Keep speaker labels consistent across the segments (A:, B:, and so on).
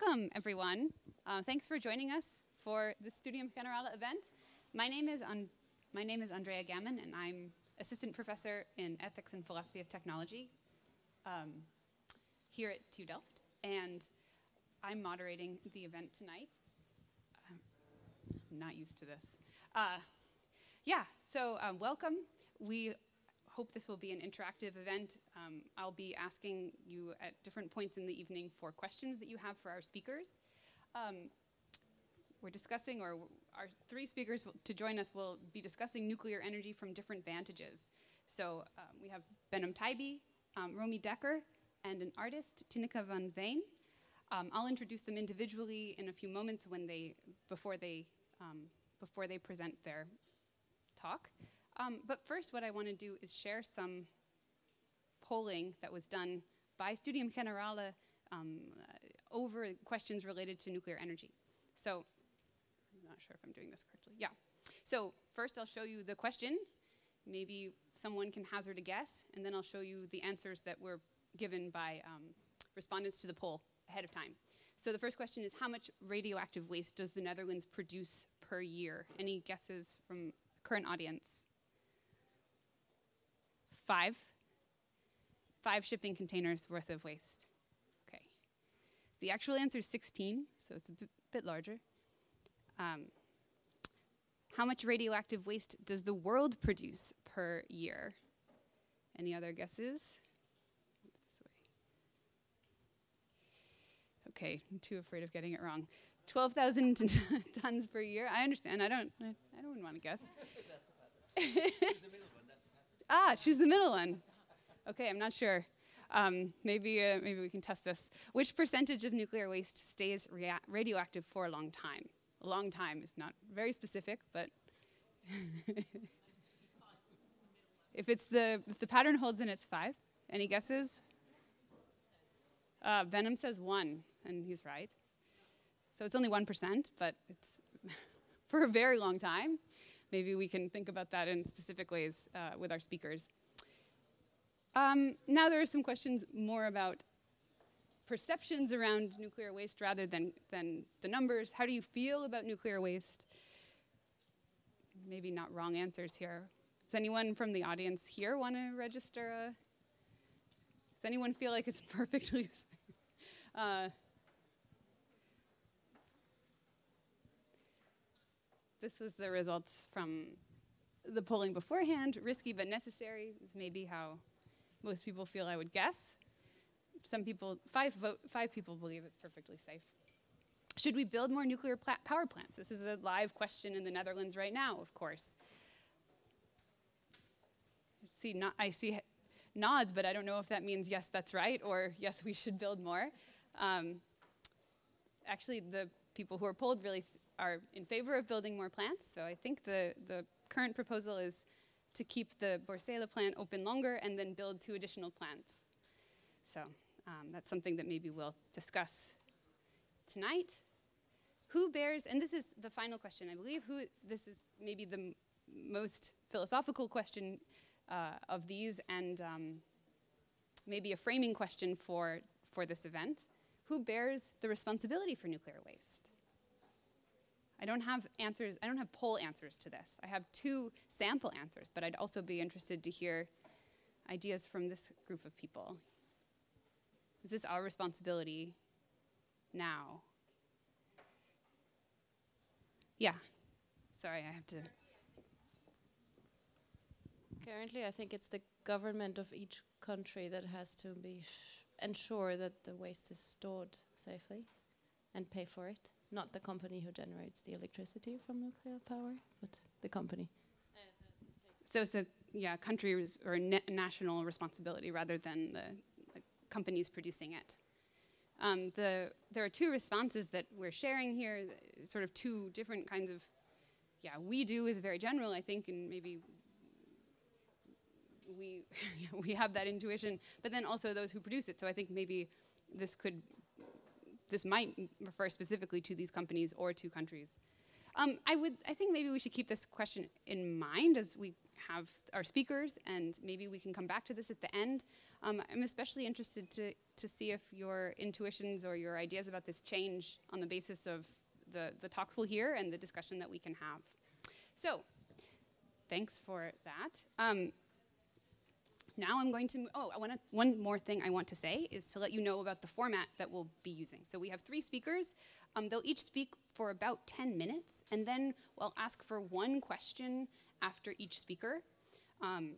A: welcome everyone. Uh, thanks for joining us for the Studium Generale event. My name is my name is Andrea Gammon, and I'm assistant professor in ethics and philosophy of technology um, here at TU Delft, and I'm moderating the event tonight. I'm not used to this. Uh, yeah, so um, welcome. We hope this will be an interactive event. Um, I'll be asking you at different points in the evening for questions that you have for our speakers. Um, we're discussing, or our three speakers to join us will be discussing nuclear energy from different vantages. So um, we have Behnam Taebi, um, Romy Dekker, and an artist, Tineke van Veen. Um, I'll introduce them individually in a few moments when they, before they, um, before they present their talk. Um, but first, what I want to do is share some polling that was done by Studium Generale um, uh, over questions related to nuclear energy. So, I'm not sure if I'm doing this correctly. Yeah. So, first, I'll show you the question. Maybe someone can hazard a guess, and then I'll show you the answers that were given by um, respondents to the poll ahead of time. So, the first question is How much radioactive waste does the Netherlands produce per year? Any guesses from current audience? Five. Five shipping containers worth of waste. Okay. The actual answer is 16, so it's a bit, larger. Um, how much radioactive waste does the world produce per year? Any other guesses? Okay, I'm too afraid of getting it wrong. 12,000 tons per year. I understand. I don't. I, I don't want to guess. Ah, choose the middle one. Okay, I'm not sure. Um, maybe, uh, maybe we can test this. Which percentage of nuclear waste stays radioactive for a long time? A long time is not very specific, but if it's the if the pattern holds in it's five. Any guesses? Uh, Behnam says one, and he's right. So it's only one percent, but it's for a very long time maybe we can think about that in specific ways uh, with our speakers. Um, now there are some questions more about perceptions around nuclear waste rather than, than the numbers. How do you feel about nuclear waste? Maybe not wrong answers here. Does anyone from the audience here want to register a? Does anyone feel like it's perfectly? uh, This was the results from the polling beforehand. Risky but necessary is maybe how most people feel I would guess. Some people, five, vote, five people believe it's perfectly safe. Should we build more nuclear power plants? This is a live question in the Netherlands right now, of course. See, not, I see nods, but I don't know if that means yes, that's right, or yes, we should build more. Um, actually, the people who are polled really are in favor of building more plants. So I think the, the current proposal is to keep the Borssele plant open longer and then build two additional plants. So um, that's something that maybe we'll discuss tonight. Who bears, and this is the final question, I believe, who, this is maybe the most philosophical question uh, of these and um, maybe a framing question for, for this event. Who bears the responsibility for nuclear waste? I don't have answers, I don't have poll answers to this. I have two sample answers, but I'd also be interested to hear ideas from this group of people. Is this our responsibility now? Yeah. Sorry, I have to.
B: Currently, I think it's the government of each country that has to be ensure that the waste is stored safely and pay for it not the company who generates the electricity from nuclear power, but the company.
A: So it's a yeah country or national responsibility rather than the, the companies producing it. Um, the there are two responses that we're sharing here, sort of two different kinds of yeah we do is very general I think and maybe we we have that intuition, but then also those who produce it. So I think maybe this could this might refer specifically to these companies or to countries. Um, I would, I think maybe we should keep this question in mind as we have our speakers, and maybe we can come back to this at the end. Um, I'm especially interested to to see if your intuitions or your ideas about this change on the basis of the, the talks we'll hear and the discussion that we can have. So, thanks for that. Um, now I'm going to, oh, I wanna, one more thing I want to say is to let you know about the format that we'll be using. So we have three speakers. Um, they'll each speak for about 10 minutes, and then we'll ask for one question after each speaker um,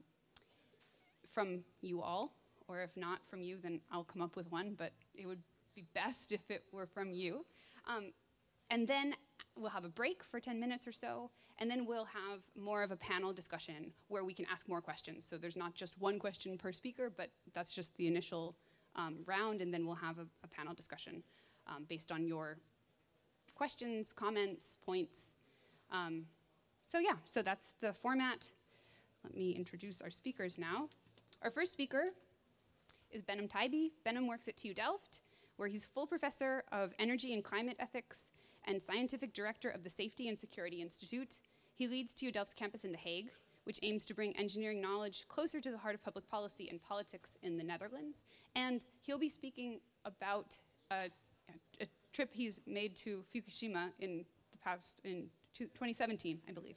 A: from you all, or if not from you, then I'll come up with one, but it would be best if it were from you. Um, and then we'll have a break for 10 minutes or so, and then we'll have more of a panel discussion where we can ask more questions. So there's not just one question per speaker, but that's just the initial um, round, and then we'll have a, a panel discussion um, based on your questions, comments, points. Um, so yeah, so that's the format. Let me introduce our speakers now. Our first speaker is Behnam Taebi. Behnam works at TU Delft, where he's full professor of energy and climate ethics and scientific director of the Safety and Security Institute. He leads TU Delft's campus in The Hague, which aims to bring engineering knowledge closer to the heart of public policy and politics in the Netherlands. And he'll be speaking about a, a trip he's made to Fukushima in the past, in 2017, I believe.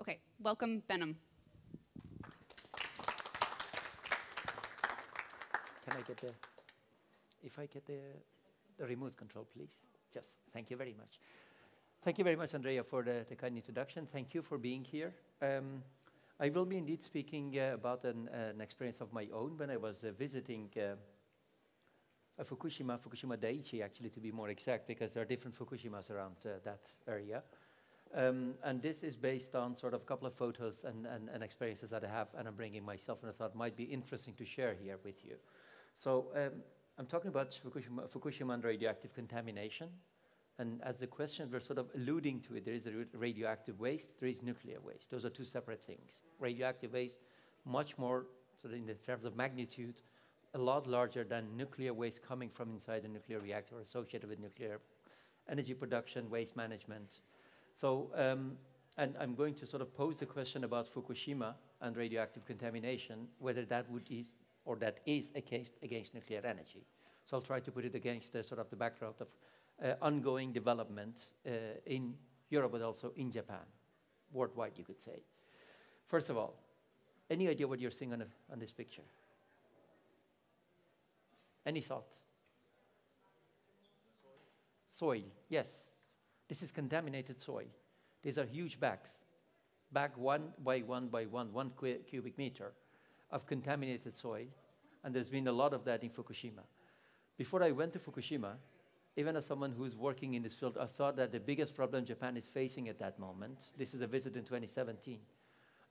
A: Okay, welcome, Behnam.
C: Can I get the, if I get the, the remote control, please? Just, thank you very much. Thank you very much, Andrea, for the, the kind introduction. Thank you for being here. Um, I will be indeed speaking uh, about an, uh, an, experience of my own when I was uh, visiting uh, Fukushima, Fukushima Daiichi, actually, to be more exact, because there are different Fukushimas around uh, that area. Um, and this is based on sort of a couple of photos and, and, and, experiences that I have, and I'm bringing myself, and I thought might be interesting to share here with you. So um, I'm talking about Fukushima, Fukushima and radioactive contamination. And as the were sort of alluding to it, there is a radioactive waste, there is nuclear waste. Those are two separate things. Radioactive waste, much more, sort of in the terms of magnitude, a lot larger than nuclear waste coming from inside a nuclear reactor associated with nuclear energy production, waste management. So, um, and I'm going to sort of pose the question about Fukushima and radioactive contamination, whether that would is, or that is a case against nuclear energy. So I'll try to put it against the sort of the background of uh, ongoing development uh, in Europe, but also in Japan, worldwide, you could say. First of all, any idea what you're seeing on, a, on this picture? Any thought? Soil, yes. This is contaminated soil. These are huge bags, bag one by one by one, one cubic meter of contaminated soil. And there's been a lot of that in Fukushima. Before I went to Fukushima, even as someone who's working in this field, I thought that the biggest problem Japan is facing at that moment, this is a visit in 2017,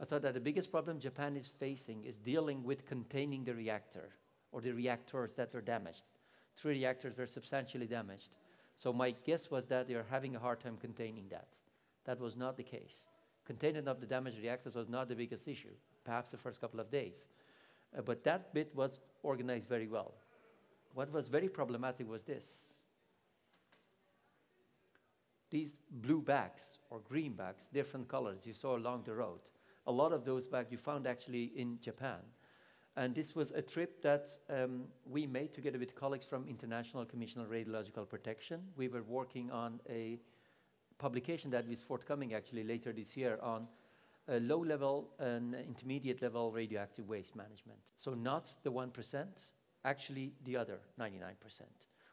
C: I thought that the biggest problem Japan is facing is dealing with containing the reactor or the reactors that were damaged. Three reactors were substantially damaged. So my guess was that they are having a hard time containing that. That was not the case. Containment of the damaged reactors was not the biggest issue, perhaps the first couple of days. Uh, but that bit was organized very well. What was very problematic was this. These blue bags or green bags, different colors you saw along the road, a lot of those bags you found actually in Japan. And this was a trip that um, we made together with colleagues from International Commission on Radiological Protection. We were working on a publication that is forthcoming actually later this year on low level and intermediate level radioactive waste management. So not the 1%, actually the other 99%,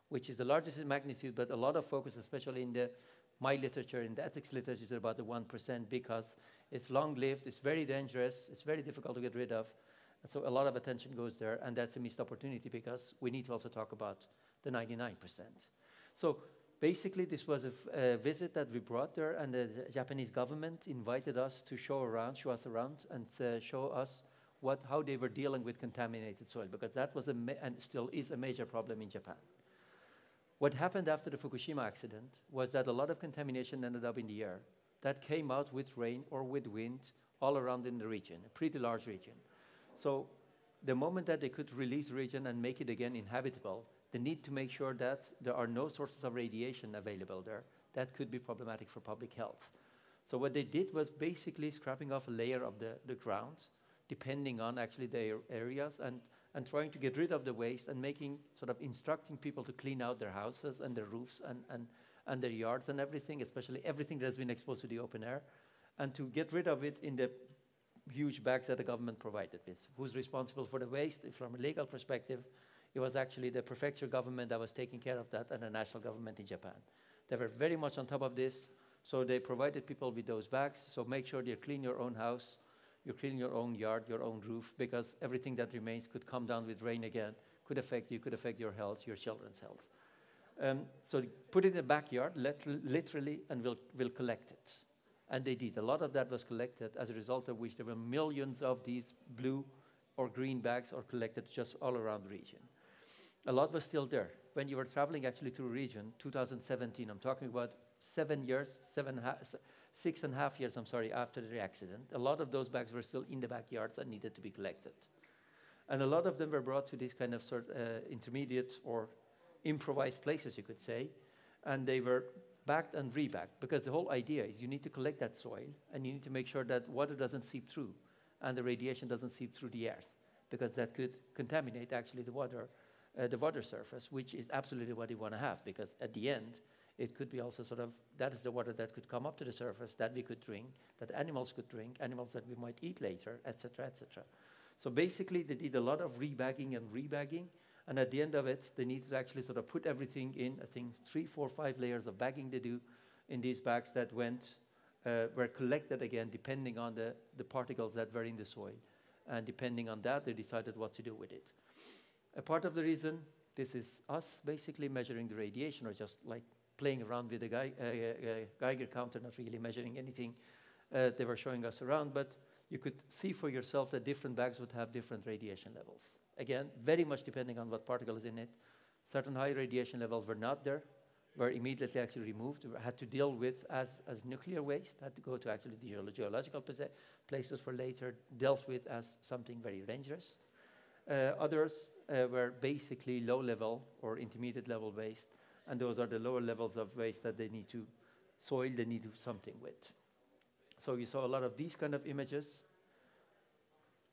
C: which is the largest in magnitude, but a lot of focus, especially in the my literature, in the ethics literature, is about the 1% because it's long-lived, it's very dangerous, it's very difficult to get rid of, and so a lot of attention goes there, and that's a missed opportunity because we need to also talk about the 99%. So basically, this was a, visit that we brought there, and the Japanese government invited us to show around, show us around, and uh, show us what, how they were dealing with contaminated soil, because that was a and still is a major problem in Japan. What happened after the Fukushima accident was that a lot of contamination ended up in the air that came out with rain or with wind all around in the region, a pretty large region. So the moment that they could release the region and make it again inhabitable, the need to make sure that there are no sources of radiation available there. That could be problematic for public health. So what they did was basically scrapping off a layer of the, the ground, depending on actually their areas, and, and trying to get rid of the waste and making sort of instructing people to clean out their houses and their roofs and, and, and their yards and everything, especially everything that has been exposed to the open air, and to get rid of it in the huge bags that the government provided with. Who's responsible for the waste? From a legal perspective, it was actually the prefecture government that was taking care of that and the national government in Japan. They were very much on top of this, so they provided people with those bags. So make sure you clean your own house, you clean your own yard, your own roof, because everything that remains could come down with rain again, could affect you, could affect your health, your children's health. Um, so put it in the backyard, literally, and we'll, we'll collect it. And they did. A lot of that was collected, as a result of which there were millions of these blue or green bags are collected just all around the region. A lot was still there. When you were traveling actually through region, 2017, I'm talking about seven years, seven, six and a half years, I'm sorry, after the accident, a lot of those bags were still in the backyards and needed to be collected. And a lot of them were brought to these kind of sort uh, intermediate or improvised places, you could say, and they were backed and rebacked because the whole idea is you need to collect that soil and you need to make sure that water doesn't seep through and the radiation doesn't seep through the earth because that could contaminate actually the water, uh, the water surface, which is absolutely what you want to have because at the end, it could be also sort of that is the water that could come up to the surface that we could drink, that animals could drink, animals that we might eat later, etc., etc. So basically, they did a lot of rebagging and rebagging, and at the end of it, they needed to actually sort of put everything in. I think three, four, five layers of bagging they do in these bags that went uh, were collected again, depending on the the particles that were in the soil, and depending on that, they decided what to do with it. A part of the reason this is us basically measuring the radiation, or just like playing around with a uh, uh, uh, Geiger counter, not really measuring anything. Uh, they were showing us around, but you could see for yourself that different bags would have different radiation levels. Again, very much depending on what particle is in it. Certain high radiation levels were not there, were immediately actually removed, had to deal with as, as nuclear waste, had to go to actually the geological places for later, dealt with as something very dangerous. Uh, others uh, were basically low level or intermediate level waste and those are the lower levels of waste that they need to soil, they need to do something with. So you saw a lot of these kind of images.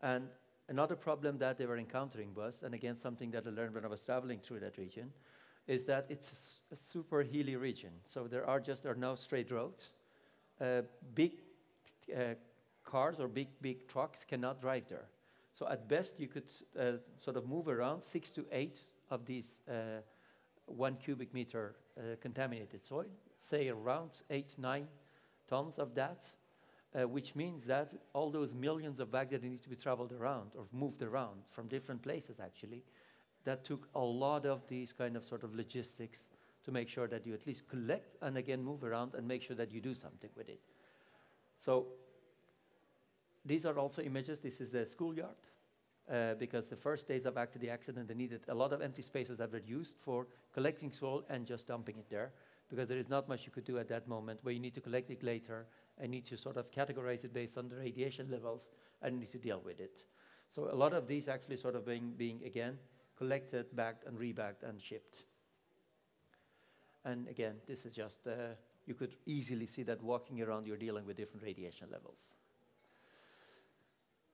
C: And another problem that they were encountering was, and again, something that I learned when I was traveling through that region, is that it's a, a super hilly region. So there are just there are no straight roads. Uh, big uh, cars or big, big trucks cannot drive there. So at best, you could uh, sort of move around six to eight of these uh, one cubic meter uh, contaminated soil, say around eight, nine tons of that, uh, which means that all those millions of bags that need to be traveled around or moved around from different places actually, that took a lot of these kind of sort of logistics to make sure that you at least collect and again move around and make sure that you do something with it. So these are also images. This is a schoolyard uh, because the first days of after the accident, they needed a lot of empty spaces that were used for collecting soil and just dumping it there, because there is not much you could do at that moment where you need to collect it later and need to sort of categorize it based on the radiation levels and need to deal with it. So a lot of these actually sort of being, being again, collected, bagged, and rebagged and shipped. And again, this is just, uh, you could easily see that walking around, you're dealing with different radiation levels.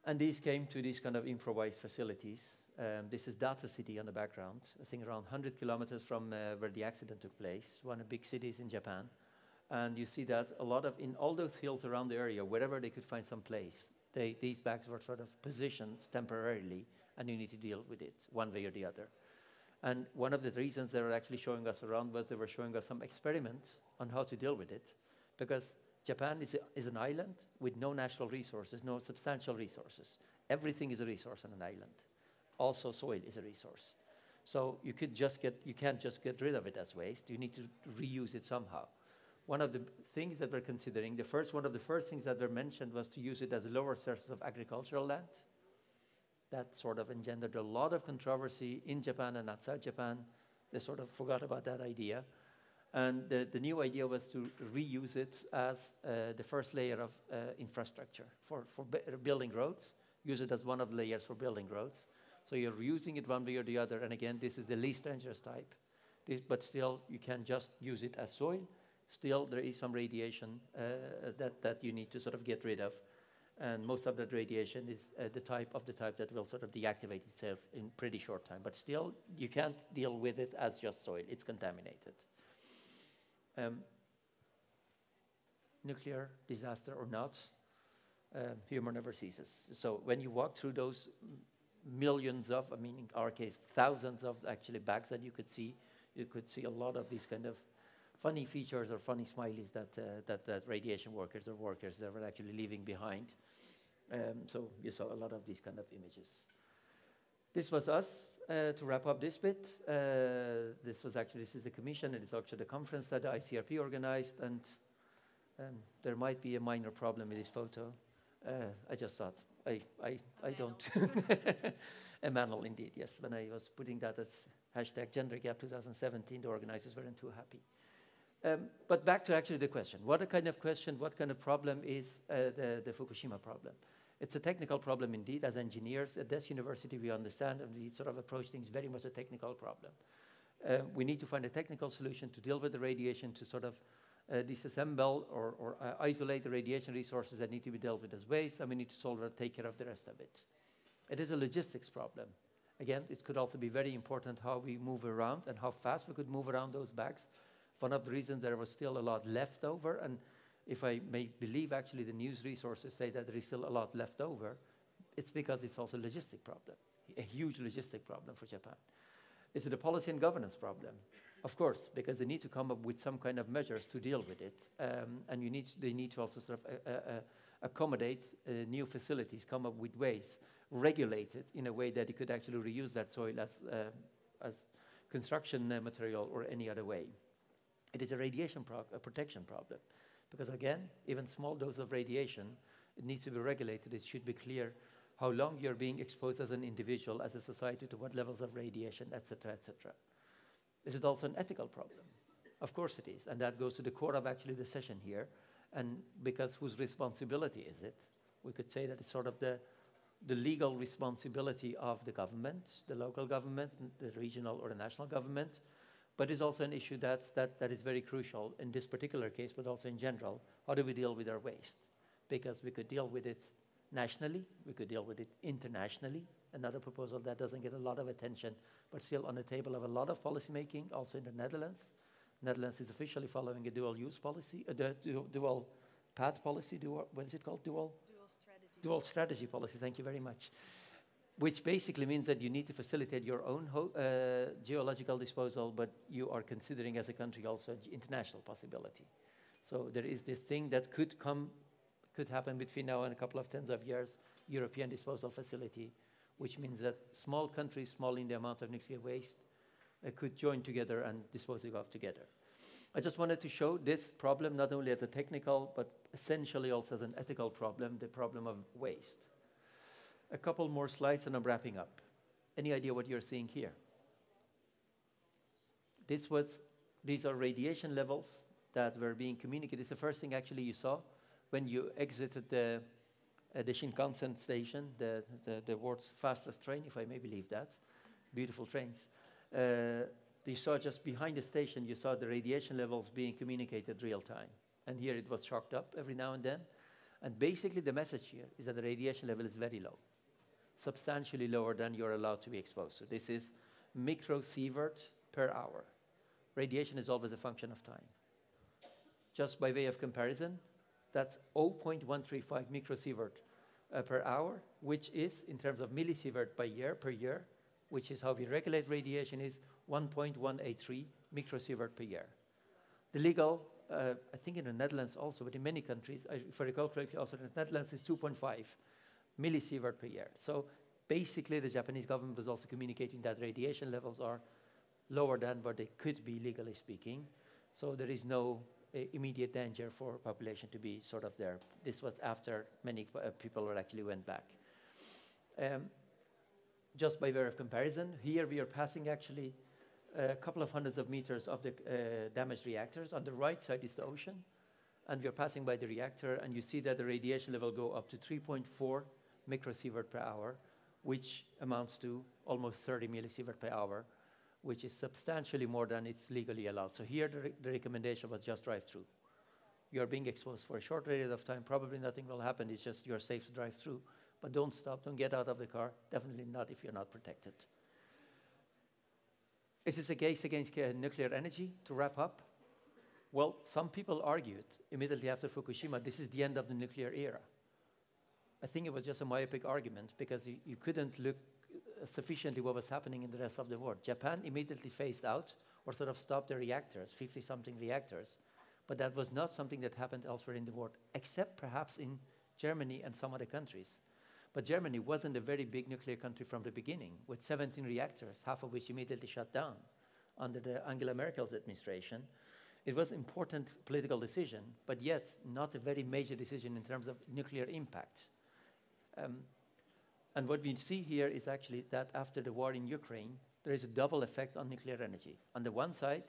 C: And these came to these kind of improvised facilities. Um, this is Date City on the background, I think around 100 kilometers from uh, where the accident took place, one of the big cities in Japan. And you see that a lot of, in all those hills around the area, wherever they could find some place, they, these bags were sort of positioned temporarily, and you need to deal with it one way or the other. And one of the reasons they were actually showing us around was they were showing us some experiment on how to deal with it, because Japan is, a, is an island with no natural resources, no substantial resources. Everything is a resource on an island. Also, soil is a resource. So you could just get, you can't just get rid of it as waste. You need to reuse it somehow. One of the things that we're considering, the first one of the first things that were mentioned was to use it as a lower source of agricultural land. That sort of engendered a lot of controversy in Japan and outside Japan. They sort of forgot about that idea. And the, the new idea was to reuse it as uh, the first layer of uh, infrastructure for, for building roads, use it as one of the layers for building roads. So you're reusing it one way or the other. And again, this is the least dangerous type. This, but still, you can just use it as soil. Still, there is some radiation uh, that, that you need to sort of get rid of. and most of that radiation is uh, the type of the type that will sort of deactivate itself in pretty short time. But still, you can't deal with it as just soil; it's contaminated. Um, nuclear disaster or not, uh, humor never ceases. So when you walk through those millions of, I mean, in our case, thousands of actually bags that you could see, you could see a lot of these kind of funny features or funny smileys that, uh, that, that radiation workers or workers that were actually leaving behind. Um, so you saw a lot of these kind of images. This was us uh, to wrap up this bit. Uh, this was actually, this is the commission, and it is actually the conference that the ICRP organized, and um, there might be a minor problem with this photo. Uh, I just thought, I, I, I don't. Emanuel, indeed, yes. When I was putting that as hashtag gender gap 2017, the organizers weren't too happy. Um, but back to actually the question. What kind of question, what kind of problem is uh, the, the Fukushima problem? It's a technical problem indeed. As engineers at this university, we understand and we sort of approach things very much a technical problem. Uh, we need to find a technical solution to deal with the radiation, to sort of uh, disassemble or, or uh, isolate the radiation resources that need to be dealt with as waste, and we need to solve or take care of the rest of it. It is a logistics problem. Again, it could also be very important how we move around and how fast we could move around those bags. One of the reasons there was still a lot left over, and if I may believe actually the news resources say that there is still a lot left over, it's because it's also a logistic problem, a huge logistic problem for Japan. Is it a policy and governance problem? Of course, because they need to come up with some kind of measures to deal with it, um, and you need to, they need to also sort of uh, uh, uh, accommodate uh, new facilities, come up with ways, regulate it in a way that it could actually reuse that soil as, uh, as construction uh, material or any other way. It is a radiation pro a protection problem. Because again, even small dose of radiation, it needs to be regulated. It should be clear how long you're being exposed as an individual, as a society, to what levels of radiation, etc., etc. Is it also an ethical problem? Of course it is, and that goes to the core of actually the session here. And because whose responsibility is it? We could say that it's sort of the, the legal responsibility of the government, the local government, the regional or the national government, but it's also an issue that, that, that is very crucial in this particular case, but also in general. How do we deal with our waste? Because we could deal with it nationally, we could deal with it internationally. Another proposal that doesn't get a lot of attention, but still on the table of a lot of policymaking, also in the Netherlands. Netherlands is officially following a dual use policy, uh, the dual, dual path policy, dual, what is it called? Dual? Dual strategy. Dual strategy policy, thank you very much which basically means that you need to facilitate your own uh, geological disposal, but you are considering as a country also international possibility. So there is this thing that could come, could happen between now and a couple of tens of years, European disposal facility, which means that small countries, small in the amount of nuclear waste, uh, could join together and dispose it of together. I just wanted to show this problem not only as a technical, but essentially also as an ethical problem, the problem of waste. A couple more slides and I'm wrapping up. Any idea what you're seeing here? This was, these are radiation levels that were being communicated. It's the first thing actually you saw when you exited the, uh, the Shinkansen station, the, the, the world's fastest train, if I may believe that. Beautiful trains. Uh, you saw just behind the station, you saw the radiation levels being communicated real time. And here it was chalked up every now and then. And basically the message here is that the radiation level is very low substantially lower than you're allowed to be exposed. So this is microsievert per hour. Radiation is always a function of time. Just by way of comparison, that's 0.135 microsievert uh, per hour, which is, in terms of millisievert per year, per year, which is how we regulate radiation, is 1.183 microsievert per year. The legal, uh, I think in the Netherlands also, but in many countries, if I recall correctly, also in the Netherlands is 2.5 millisievert per year. So basically, the Japanese government was also communicating that radiation levels are lower than what they could be, legally speaking. So there is no uh, immediate danger for population to be sort of there. This was after many uh, people actually went back. Um, just by way of comparison, here we are passing actually a couple of hundreds of meters of the uh, damaged reactors. On the right side is the ocean, and we are passing by the reactor, and you see that the radiation level go up to 3.4 microsievert per hour, which amounts to almost 30 millisievert per hour, which is substantially more than it's legally allowed. So here the, re the recommendation was just drive through. You're being exposed for a short period of time. Probably nothing will happen. It's just you're safe to drive through. But don't stop. Don't get out of the car. Definitely not if you're not protected. Is this a case against uh, nuclear energy to wrap up? Well, some people argued immediately after Fukushima, this is the end of the nuclear era. I think it was just a myopic argument because you, you couldn't look sufficiently what was happening in the rest of the world. Japan immediately phased out or sort of stopped their reactors, 50 something reactors. But that was not something that happened elsewhere in the world, except perhaps in Germany and some other countries. But Germany wasn't a very big nuclear country from the beginning, with 17 reactors, half of which immediately shut down under the Angela Merkel's administration. It was an important political decision, but yet not a very major decision in terms of nuclear impact. Um, and what we see here is actually that after the war in Ukraine, there is a double effect on nuclear energy. On the one side,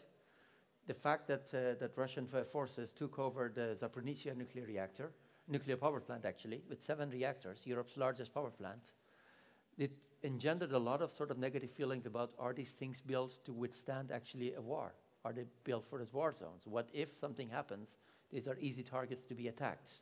C: the fact that, uh, that Russian forces took over the Zaporizhia nuclear reactor, nuclear power plant actually, with seven reactors, Europe's largest power plant, it engendered a lot of sort of negative feelings about are these things built to withstand actually a war? Are they built for those war zones? What if something happens? These are easy targets to be attacked.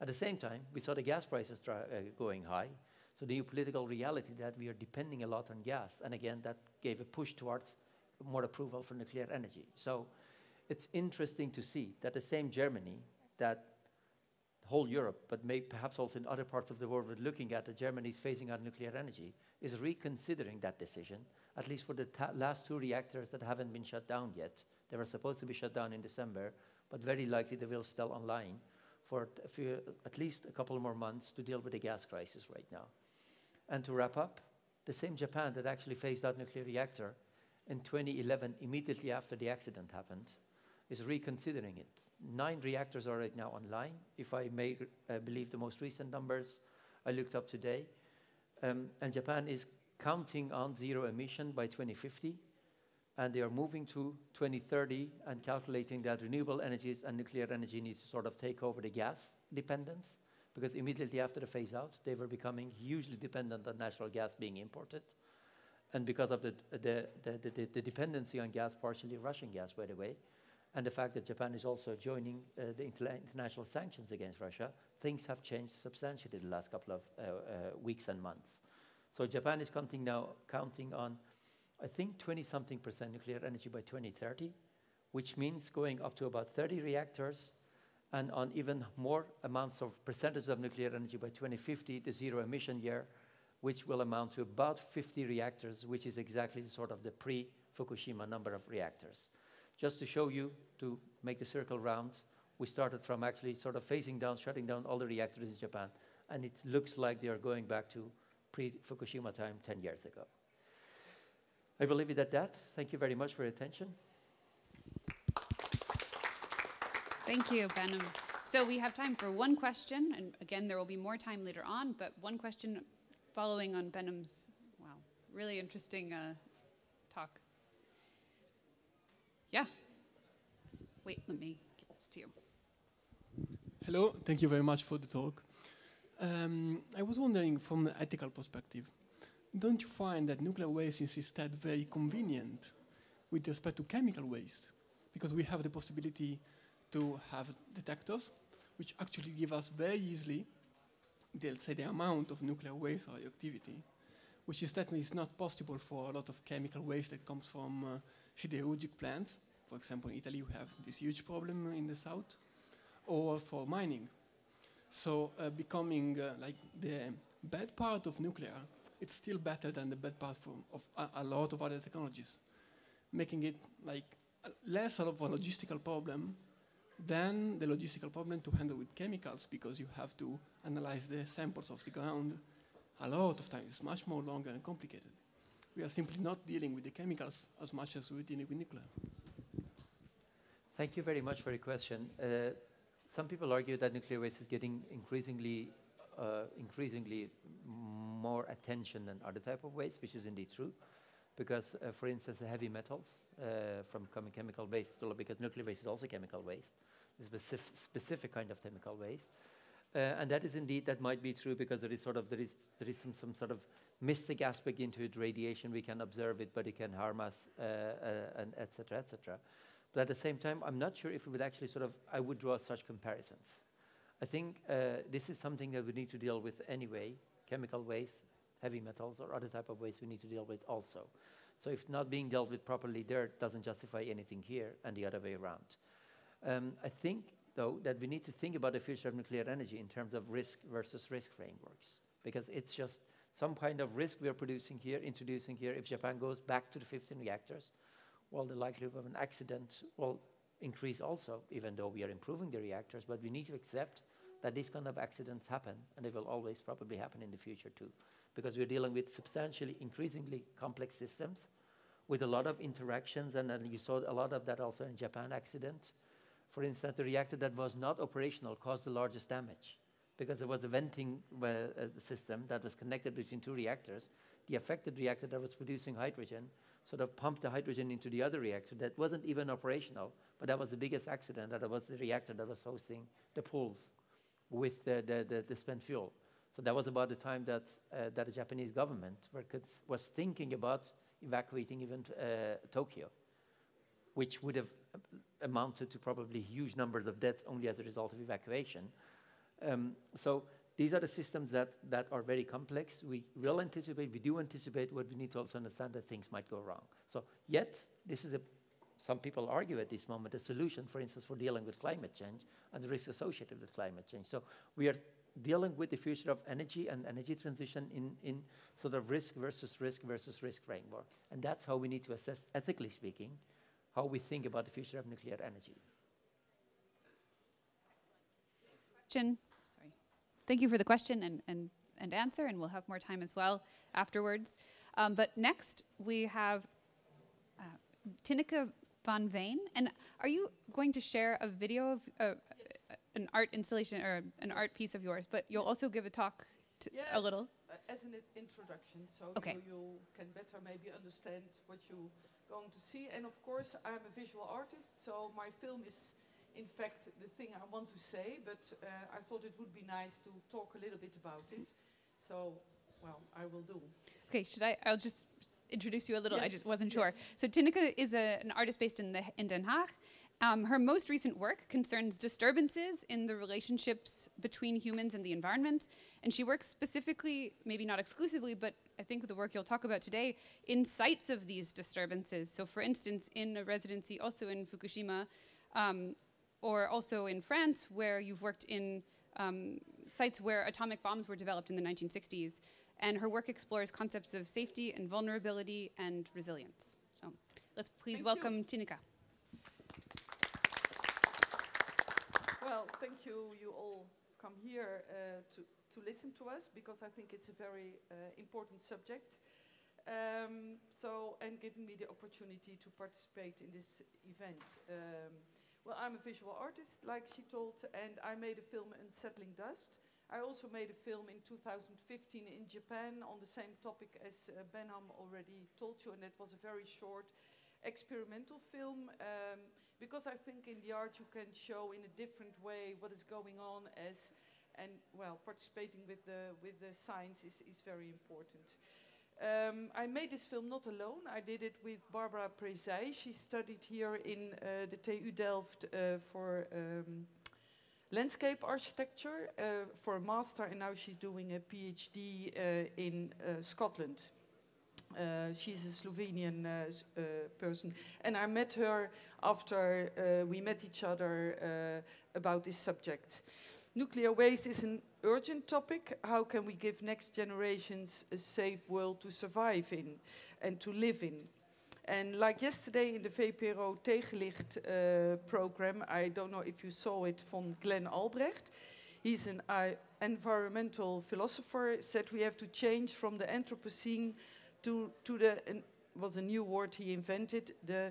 C: At the same time, we saw the gas prices uh, going high. So the political reality that we are depending a lot on gas. And again, that gave a push towards more approval for nuclear energy. So it's interesting to see that the same Germany that whole Europe, but may perhaps also in other parts of the world, we're looking at that Germany is phasing out nuclear energy, is reconsidering that decision, at least for the last two reactors that haven't been shut down yet. They were supposed to be shut down in December, but very likely they will still online for few, at least a couple more months to deal with the gas crisis right now. And to wrap up, the same Japan that actually phased out nuclear reactor in 2011, immediately after the accident happened, is reconsidering it. Nine reactors are right now online, if I may uh, believe the most recent numbers I looked up today. Um, and Japan is counting on zero emission by 2050, and they are moving to 2030 and calculating that renewable energies and nuclear energy needs to sort of take over the gas dependence, because immediately after the phase out, they were becoming hugely dependent on natural gas being imported. And because of the, the, the, the, the dependency on gas, partially Russian gas, by the way, and the fact that Japan is also joining uh, the international sanctions against Russia, things have changed substantially the last couple of uh, uh, weeks and months. So Japan is counting now counting on, I think, 20 something percent nuclear energy by 2030, which means going up to about 30 reactors and on even more amounts of percentage of nuclear energy by 2050, the zero emission year, which will amount to about 50 reactors, which is exactly sort of the pre-Fukushima number of reactors. Just to show you, to make the circle round, we started from actually sort of phasing down, shutting down all the reactors in Japan, and it looks like they are going back to pre-Fukushima time 10 years ago. I will leave it at that. Thank you very much for your attention.
A: Thank you, Behnam. So we have time for one question, and again, there will be more time later on, but one question following on Behnam's, wow, really interesting uh, talk. Yeah. Wait, let me give this to you.
D: Hello, thank you very much for the talk. Um, I was wondering from an ethical perspective, don't you find that nuclear waste is instead very convenient with respect to chemical waste? Because we have the possibility to have detectors which actually give us very easily, they'll say the amount of nuclear waste or activity, which is certainly is not possible for a lot of chemical waste that comes from uh, siderurgic plants. For example, in Italy, we have this huge problem in the south, or for mining. So uh, becoming uh, like the bad part of nuclear, it's still better than the bad part of a, a, lot of other technologies, making it like less of a logistical problem than the logistical problem to handle with chemicals because you have to analyze the samples of the ground a lot of times. Much more longer and complicated we are simply not dealing with the chemicals as much as we're dealing with nuclear.
C: Thank you very much for your question. Uh, some people argue that nuclear waste is getting increasingly, uh, increasingly more attention than other type of waste, which is indeed true. Because, uh, for instance, the heavy metals uh, from chemical waste, because nuclear waste is also chemical waste, a specific, specific kind of chemical waste. Uh, and that is indeed, that might be true because there is sort of, there is, there is some, some sort of mystic aspect into it, radiation, we can observe it, but it can harm us, uh, uh, and etc. etc. But at the same time, I'm not sure if we would actually sort of, I would draw such comparisons. I think uh, this is something that we need to deal with anyway, chemical waste, heavy metals, or other type of waste we need to deal with also. So if not being dealt with properly there doesn't justify anything here and the other way around. Um, I think, though, that we need to think about the future of nuclear energy in terms of risk versus risk frameworks, because it's just some kind of risk we are producing here, introducing here. If Japan goes back to the 15 reactors, well, the likelihood of an accident will increase also, even though we are improving the reactors, but we need to accept that these kind of accidents happen, and they will always probably happen in the future too, because we're dealing with substantially increasingly complex systems with a lot of interactions, and, you saw a lot of that also in Japan accident. For instance, the reactor that was not operational caused the largest damage because there was a venting uh, system that was connected between two reactors. The affected reactor that was producing hydrogen sort of pumped the hydrogen into the other reactor that wasn't even operational, but that was the biggest accident, that was the reactor that was hosting the pools with the, the, the, the spent fuel. So that was about the time that, uh, that the Japanese government was thinking about evacuating even uh, Tokyo, which would have amounted to probably huge numbers of deaths only as a result of evacuation. Um, so these are the systems that, that are very complex. We will anticipate, we do anticipate, but we need to also understand that things might go wrong. So yet, this is a, some people argue at this moment, a solution, for instance, for dealing with climate change and the risks associated with climate change. So we are dealing with the future of energy and energy transition in, in sort of risk versus risk versus risk framework. And that's how we need to assess, ethically speaking, how we think about the future of nuclear energy.
A: Question Sorry. thank you for the question and, and, and answer, and we'll have more time as well afterwards. Um, but next, we have uh, van Veen. And are you going to share a video of uh, yes. an art installation or an yes. art piece of yours? But you'll also give a talk
E: yeah,
A: a little?
E: Uh, as an introduction, so
A: okay.
E: you, you can better maybe understand what you're going to see. And of course, I'm a visual artist, so my film is in fact, the thing I want to say, but uh, I thought it would be nice to talk a little bit about it. So, well, I will do.
A: Okay, should I? I'll just introduce you a little.
E: Yes,
A: I just wasn't
E: yes.
A: sure. So Tineke is a, an artist based in, the, in Den Haag. Um, her most recent work concerns disturbances in the relationships between humans and the environment. And she works specifically, maybe not exclusively, but I think the work you'll talk about today, in sites of these disturbances. So, for instance, in a residency also in Fukushima, um, or also in France, where you've worked in um, sites where atomic bombs were developed in the 1960s. And her work explores concepts of safety and vulnerability and resilience. So let's please
E: thank
A: welcome
E: you.
A: Tineke.
E: Well, thank you. You all come here uh, to, to listen to us because I think it's a very uh, important subject. Um, so, and giving me the opportunity to participate in this event. Um, well, I'm a visual artist, like she told, and I made a film, Unsettling Dust. I also made a film in 2015 in Japan on the same topic as uh, Behnam already told you, and it was a very short experimental film um, because I think in the art you can show in a different way what is going on as, and well, participating with the, with the science is, is very important. Um, I made this film not alone. I did it with Barbara Prezij. She studied here in uh, the TU Delft uh, for um, landscape architecture uh, for a master, and now she's doing a PhD uh, in uh, Scotland. She's a Slovenian person, and I met her after we met each other about this subject. Nuclear waste is an urgent topic. How can we give next generations a safe world to survive in and to live in? And like yesterday in the VPRO Tegenlicht uh, program, I don't know if you saw it from Glenn Albrecht. He's an uh, environmental philosopher, said we have to change from the Anthropocene to, to the, was a new word he invented, the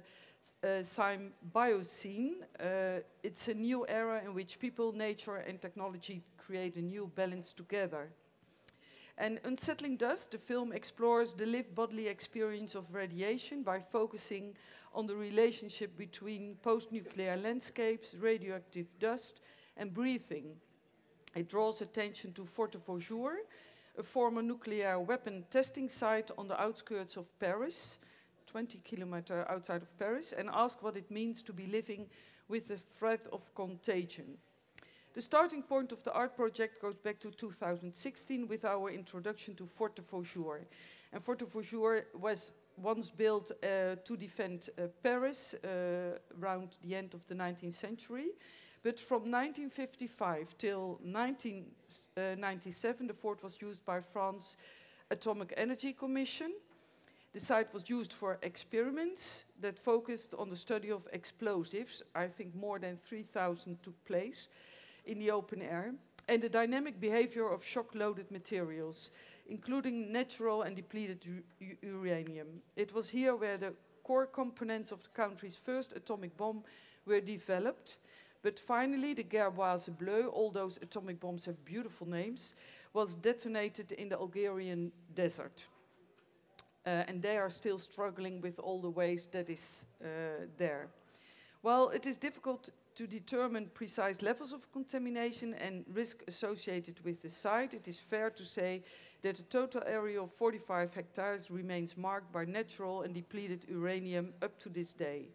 E: uh, Symbiocene. Uh, it's a new era in which people, nature, and technology create a new balance together. And Unsettling Dust, the film explores the lived bodily experience of radiation by focusing on the relationship between post-nuclear landscapes, radioactive dust, and breathing. It draws attention to Fort de Vaujours, a former nuclear weapon testing site on the outskirts of Paris, 20 kilometers outside of Paris, and asks what it means to be living with the threat of contagion. The starting point of the art project goes back to 2016 with our introduction to Fort de Vaujours. And Fort de Vaujours was once built uh, to defend uh, Paris uh, around the end of the 19th century. But from 1955 till 1997, the fort was used by France Atomic Energy Commission. The site was used for experiments that focused on the study of explosives. I think more than 3,000 took place in the open air. And the dynamic behavior of shock-loaded materials, including natural and depleted uranium. It was here where the core components of the country's first atomic bomb were developed. But finally, the Gerboise Bleue, all those atomic bombs have beautiful names, was detonated in the Algerian desert. Uh, and they are still struggling with all the waste that is uh, there. Well, it is difficult to determine precise levels of contamination and risk associated with the site, it is fair to say that the total area of 45 hectares remains marked by natural and depleted uranium up to this day.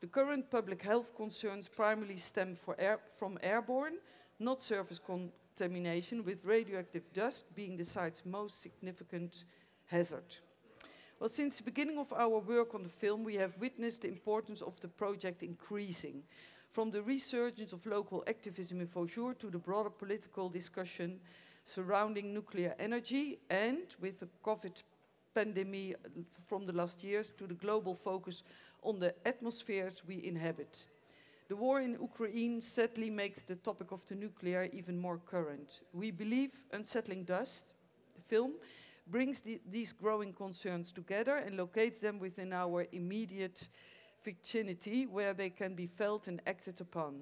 E: The current public health concerns primarily stem air from airborne, not surface contamination, with radioactive dust being the site's most significant hazard. Well, since the beginning of our work on the film, we have witnessed the importance of the project increasing. From the resurgence of local activism in Vaujours to the broader political discussion surrounding nuclear energy, and with the COVID pandemic from the last years to the global focus on the atmospheres we inhabit. The war in Ukraine sadly makes the topic of the nuclear even more current. We believe Unsettling Dust, the film, brings the, these growing concerns together and locates them within our immediate vicinity where they can be felt and acted upon.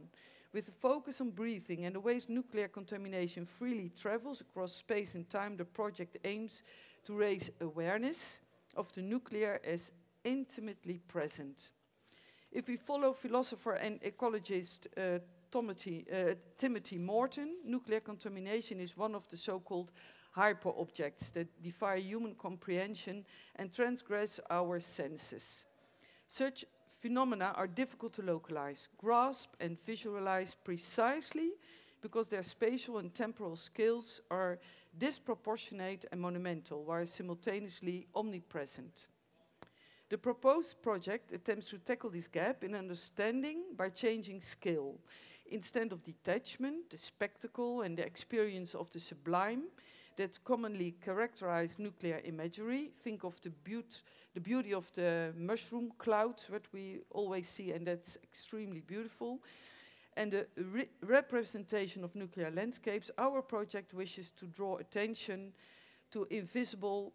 E: With a focus on breathing and the ways nuclear contamination freely travels across space and time, the project aims to raise awareness of the nuclear as intimately present. If we follow philosopher and ecologist uh, Timothy, uh, Timothy Morton, nuclear contamination is one of the so-called hyper objects that defy human comprehension and transgress our senses. Such phenomena are difficult to localize, grasp, and visualize precisely because their spatial and temporal scales are disproportionate and monumental, while simultaneously omnipresent. The proposed project attempts to tackle this gap in understanding by changing scale. Instead of detachment, the spectacle and the experience of the sublime, that commonly characterize nuclear imagery. Think of the, beaut the beauty of the mushroom clouds, what we always see, and that's extremely beautiful. And the re representation of nuclear landscapes, our project wishes to draw attention to invisible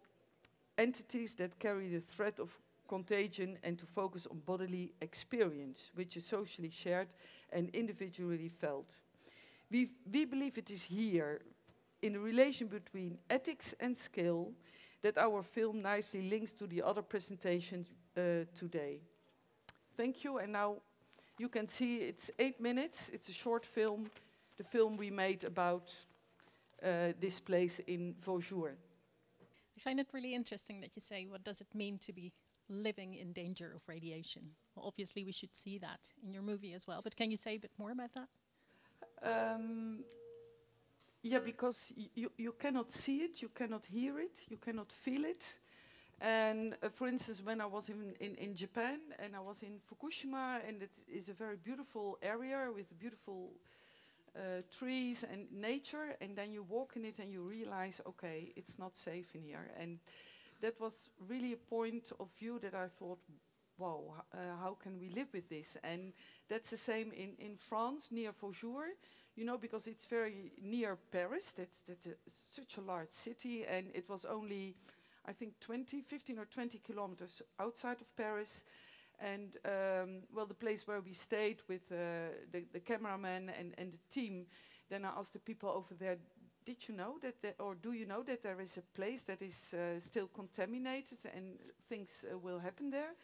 E: entities that carry the threat of contagion and to focus on bodily experience, which is socially shared and individually felt. We, we believe it is here in the relation between ethics and skill that our film nicely links to the other presentations uh, today. Thank you, and now you can see it's eight minutes. It's a short film, the film we made about uh, this place in Vaujours.
F: I find it really interesting that you say, what does it mean to be living in danger of radiation? Well, obviously, we should see that in your movie as well, but can you say a bit more about that?
E: Um, yeah, because you, you cannot see it, you cannot hear it, you cannot feel it. And uh, for instance, when I was in, in, in, Japan and I was in Fukushima, and it is a very beautiful area with beautiful uh, trees and nature, and then you walk in it and you realize, okay, it's not safe in here. And that was really a point of view that I thought, wow, uh, how can we live with this? And that's the same in, in France, near Vaujours you know, because it's very near Paris. That's, that's a, such a large city, and it was only, I think, 20, 15 or 20 kilometers outside of Paris. And, um, well, the place where we stayed with uh, the, the cameraman and, and the team, then I asked the people over there, did you know that, or do you know that there is a place that is uh, still contaminated and things uh, will happen there?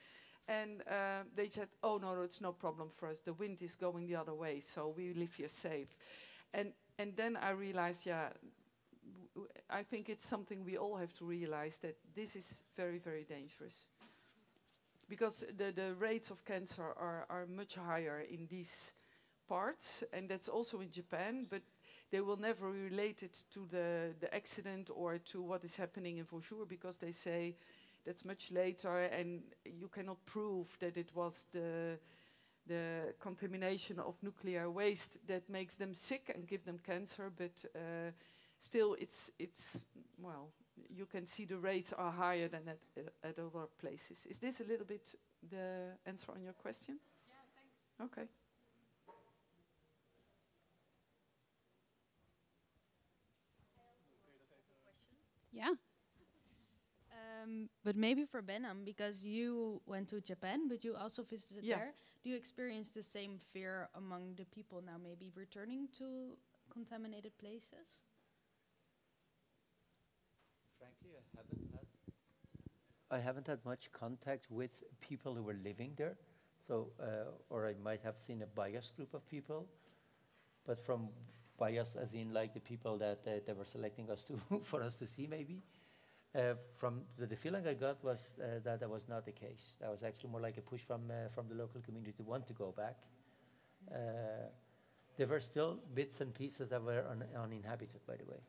E: And uh, they said, oh, no, no, it's no problem for us. The wind is going the other way, so we live here safe. And, and then I realized, yeah, I think it's something we all have to realize that this is very, very dangerous. because the, the rates of cancer are, are much higher in these parts, and that's also in Japan, but they will never relate it to the, the accident or to what is happening in Vaujours because they say that's much later and you cannot prove that it was the, the contamination of nuclear waste that makes them sick and give them cancer, but uh, still it's, it's, well, you can see the rates are higher than at, uh, at other places. Is this a little bit the answer on your question? Yeah, thanks. Okay.
A: Yeah.
G: Um, but maybe for Behnam, because you went to Japan, but you also visited
E: Yeah.
G: there. Do you experience the same fear among the people now, maybe returning to contaminated places?
C: Frankly, I haven't had. I haven't had much contact with people who were living there, so uh, or I might have seen a biased group of people, but from bias as in like the people that uh, they were selecting us to for us to see maybe. Uh, from the, the feeling I got was uh, that that was not the case. That was actually more like a push from uh, from the local community to want to go back. Uh, there were still bits and pieces that were un- uninhabited, by the way.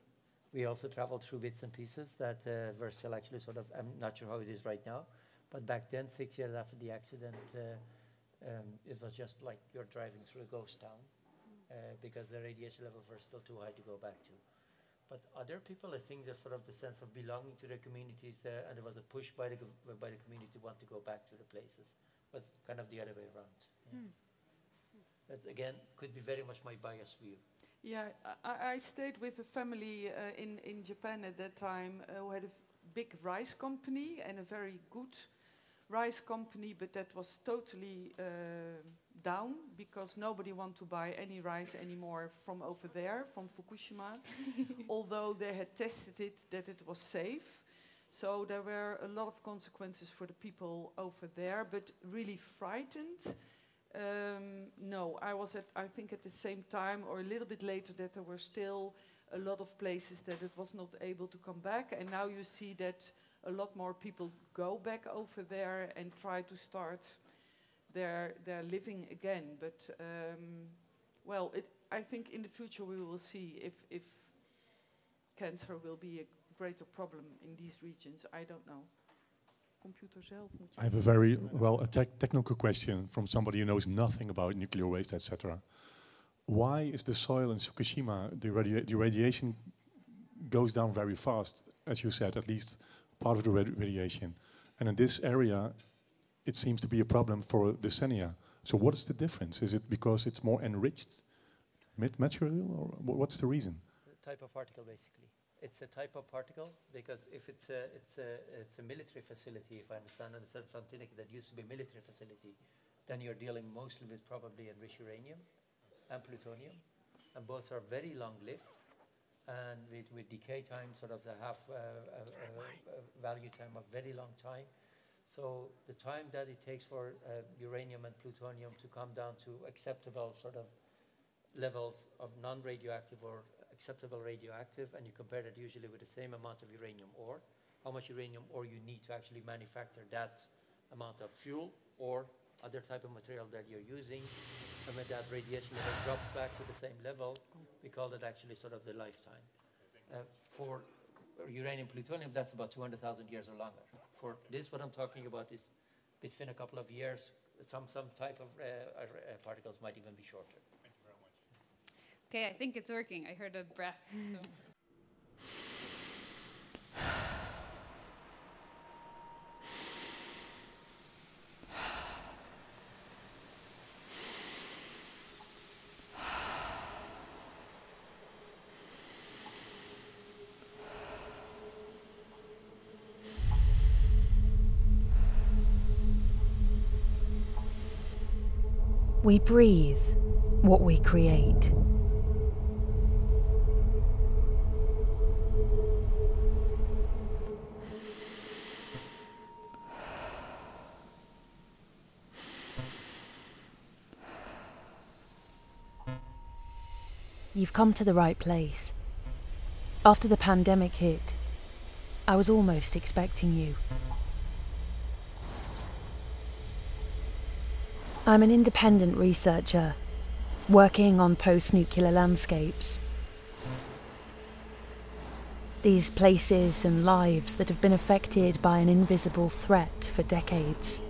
C: We also traveled through bits and pieces that uh, were still actually sort of, I'm not sure how it is right now, but back then, six years after the accident, um, it was just like you're driving through a ghost town because the radiation levels were still too high to go back to. But other people, I think there's sort of the sense of belonging to their communities, uh, and there was a push by the, by the community to want to go back to the places. was kind of the other way around. Yeah. That again could be very much my biased view.
E: Yeah, I- I, I stayed with a family uh, in, in Japan at that time uh, who had a big rice company and a very good rice company, but that was totally uh, down because nobody wanted to buy any rice anymore from over there, from Fukushima, although they had tested it that it was safe. So there were a lot of consequences for the people over there, but really frightened. Um, no, I was at, I think at the same time or a little bit later that there were still a lot of places that it was not able to come back. And now you see that a lot more people go back over there and try to start their, their living again. But, um, well, it, I think in the future we will see if, if cancer will be a greater problem in these regions. I don't know.
H: I have a very, well, a tech technical question from somebody who knows nothing about nuclear waste, etc. Why is the soil in Fukushima, the, radia the radiation goes down very fast, as you said, at least part of the radi radiation. And in this area, it seems to be a problem for decennia. So what is the difference? Is it because it's more enriched material, or what's the reason?
C: The type of particle, basically. It's a type of particle because if it's a it's a it's a military facility, if I understand, and it's from Tineke that used to be a military facility, then you're dealing mostly with probably enriched uranium and plutonium, and both are very long-lived, and with, with decay time, sort of the half uh, uh, uh, uh, value time of very long time. So the time that it takes for uh, uranium and plutonium to come down to acceptable sort of levels of non-radioactive or acceptable radioactive, and you compare that usually with the same amount of uranium ore, how much uranium ore you need to actually manufacture that amount of fuel or other type of material that you're using, and when that radiation level drops back to the same level, we call that actually sort of the lifetime. Uh, for uranium plutonium, that's about 200,000 years or longer. For this, what I'm talking about is between a couple of years, some, some type of uh, uh, uh, particles might even be shorter.
A: Okay, I think it's working. I heard a breath. So.
I: We breathe what we create. You've come to the right place. After the pandemic hit, I was almost expecting you. I'm an independent researcher working on post nuclear landscapes. These places and lives that have been affected by an invisible threat for decades.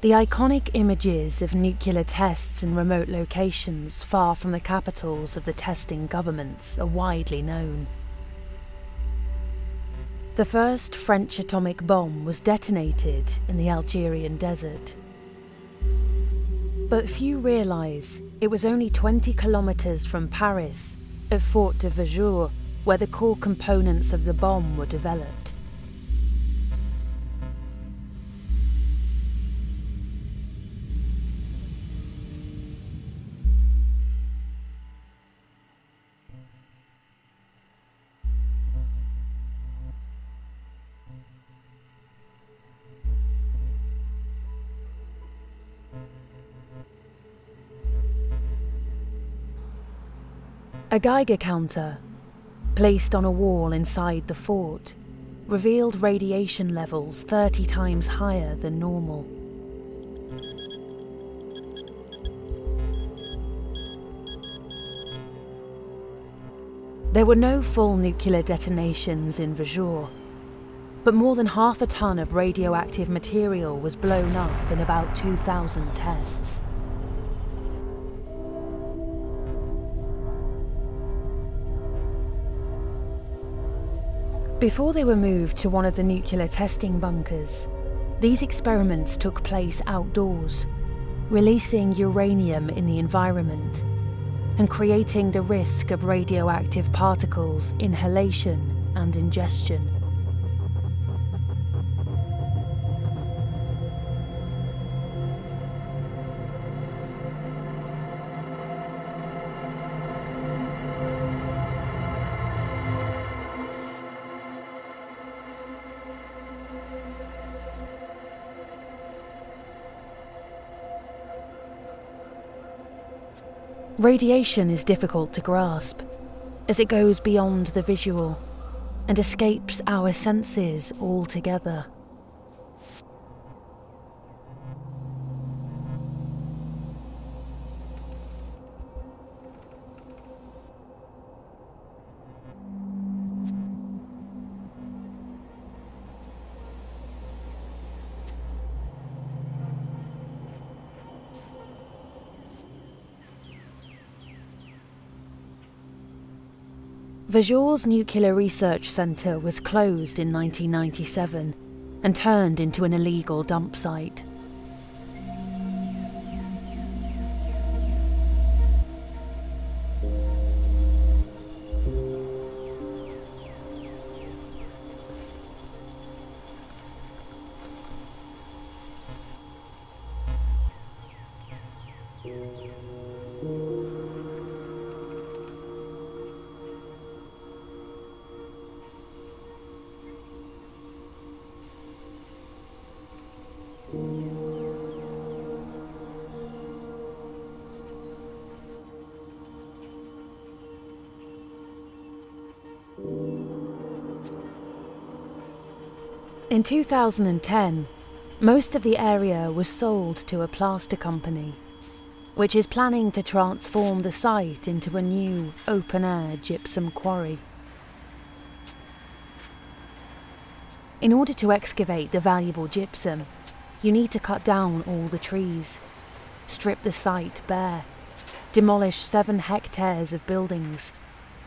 I: The iconic images of nuclear tests in remote locations far from the capitals of the testing governments are widely known. The first French atomic bomb was detonated in the Algerian desert. But few realise it was only 20 kilometres from Paris, at Fort de Vaujours, where the core components of the bomb were developed. A Geiger counter, placed on a wall inside the fort, revealed radiation levels 30 times higher than normal. There were no full nuclear detonations in Vaujours, but more than half a ton of radioactive material was blown up in about 2,000 tests. Before they were moved to one of the nuclear testing bunkers, these experiments took place outdoors, releasing uranium in the environment and creating the risk of radioactive particles inhalation and ingestion. Radiation is difficult to grasp, as it goes beyond the visual and escapes our senses altogether. Vaujours' Nuclear Research Centre was closed in 1997 and turned into an illegal dump site. In 2010, most of the area was sold to a plaster company, which is planning to transform the site into a new open air gypsum quarry. In order to excavate the valuable gypsum, you need to cut down all the trees, strip the site bare, demolish seven hectares of buildings,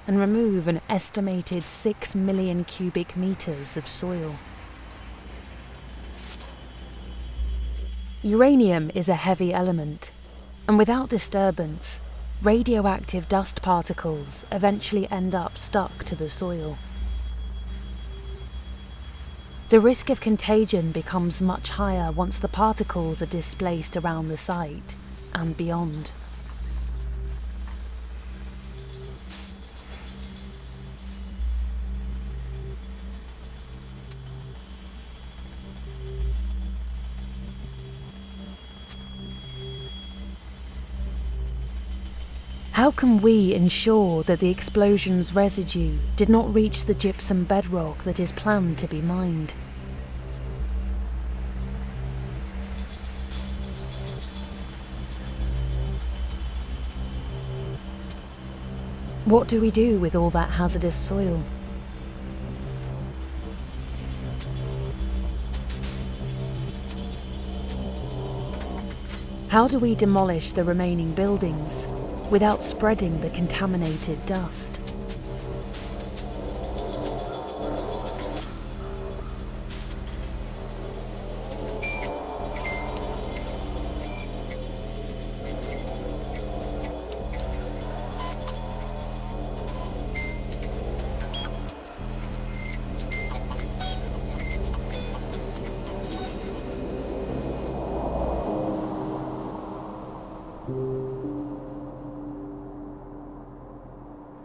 I: and remove an estimated 6 million cubic meters of soil. Uranium is a heavy element, and without disturbance, radioactive dust particles eventually end up stuck to the soil. The risk of contagion becomes much higher once the particles are displaced around the site and beyond. How can we ensure that the explosion's residue did not reach the gypsum bedrock that is planned to be mined? What do we do with all that hazardous soil? How do we demolish the remaining buildings without spreading the contaminated dust?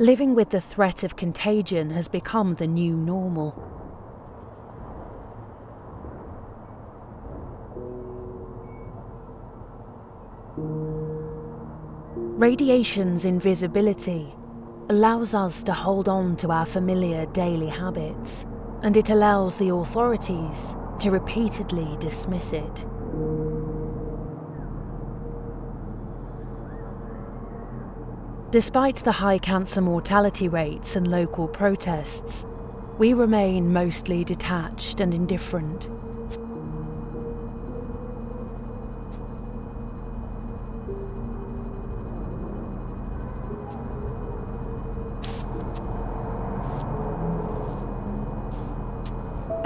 I: Living with the threat of contagion has become the new normal. Radiation's invisibility allows us to hold on to our familiar daily habits, and it allows the authorities to repeatedly dismiss it. Despite the high cancer mortality rates and local protests, we remain mostly detached and indifferent.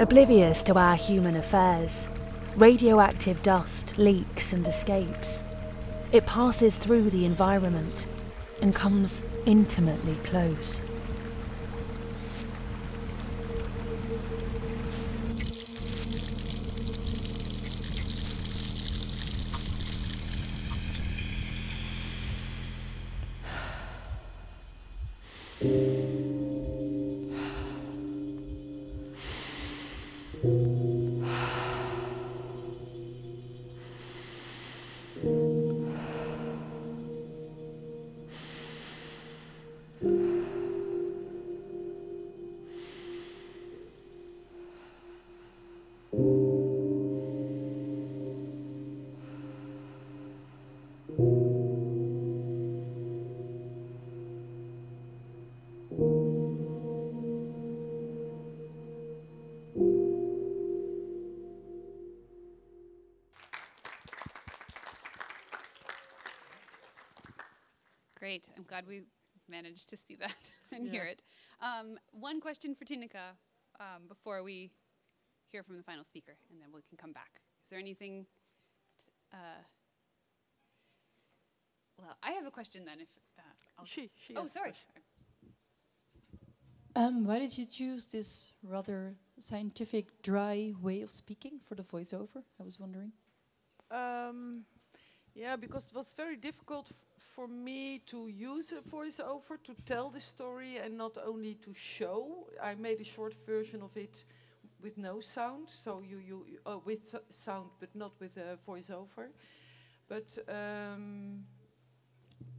I: Oblivious to our human affairs, radioactive dust leaks and escapes. It passes through the environment and comes intimately close.
A: Great. I'm glad we managed to see that and
E: Yeah.
A: hear it. Um, one question for Tineke um, before we hear from the final speaker, and then we can come back. Is there anything? T- uh, well, I have a question then. If uh, I'll
E: She, she
A: oh, sorry.
J: Um, why did you choose this rather scientific, dry way of speaking for the voiceover? I was wondering.
E: Um, yeah, because it was very difficult f- for me to use a voiceover to tell the story and not only to show. I made a short version of it with no sound, so you you oh, with sound but not with a voiceover. But um,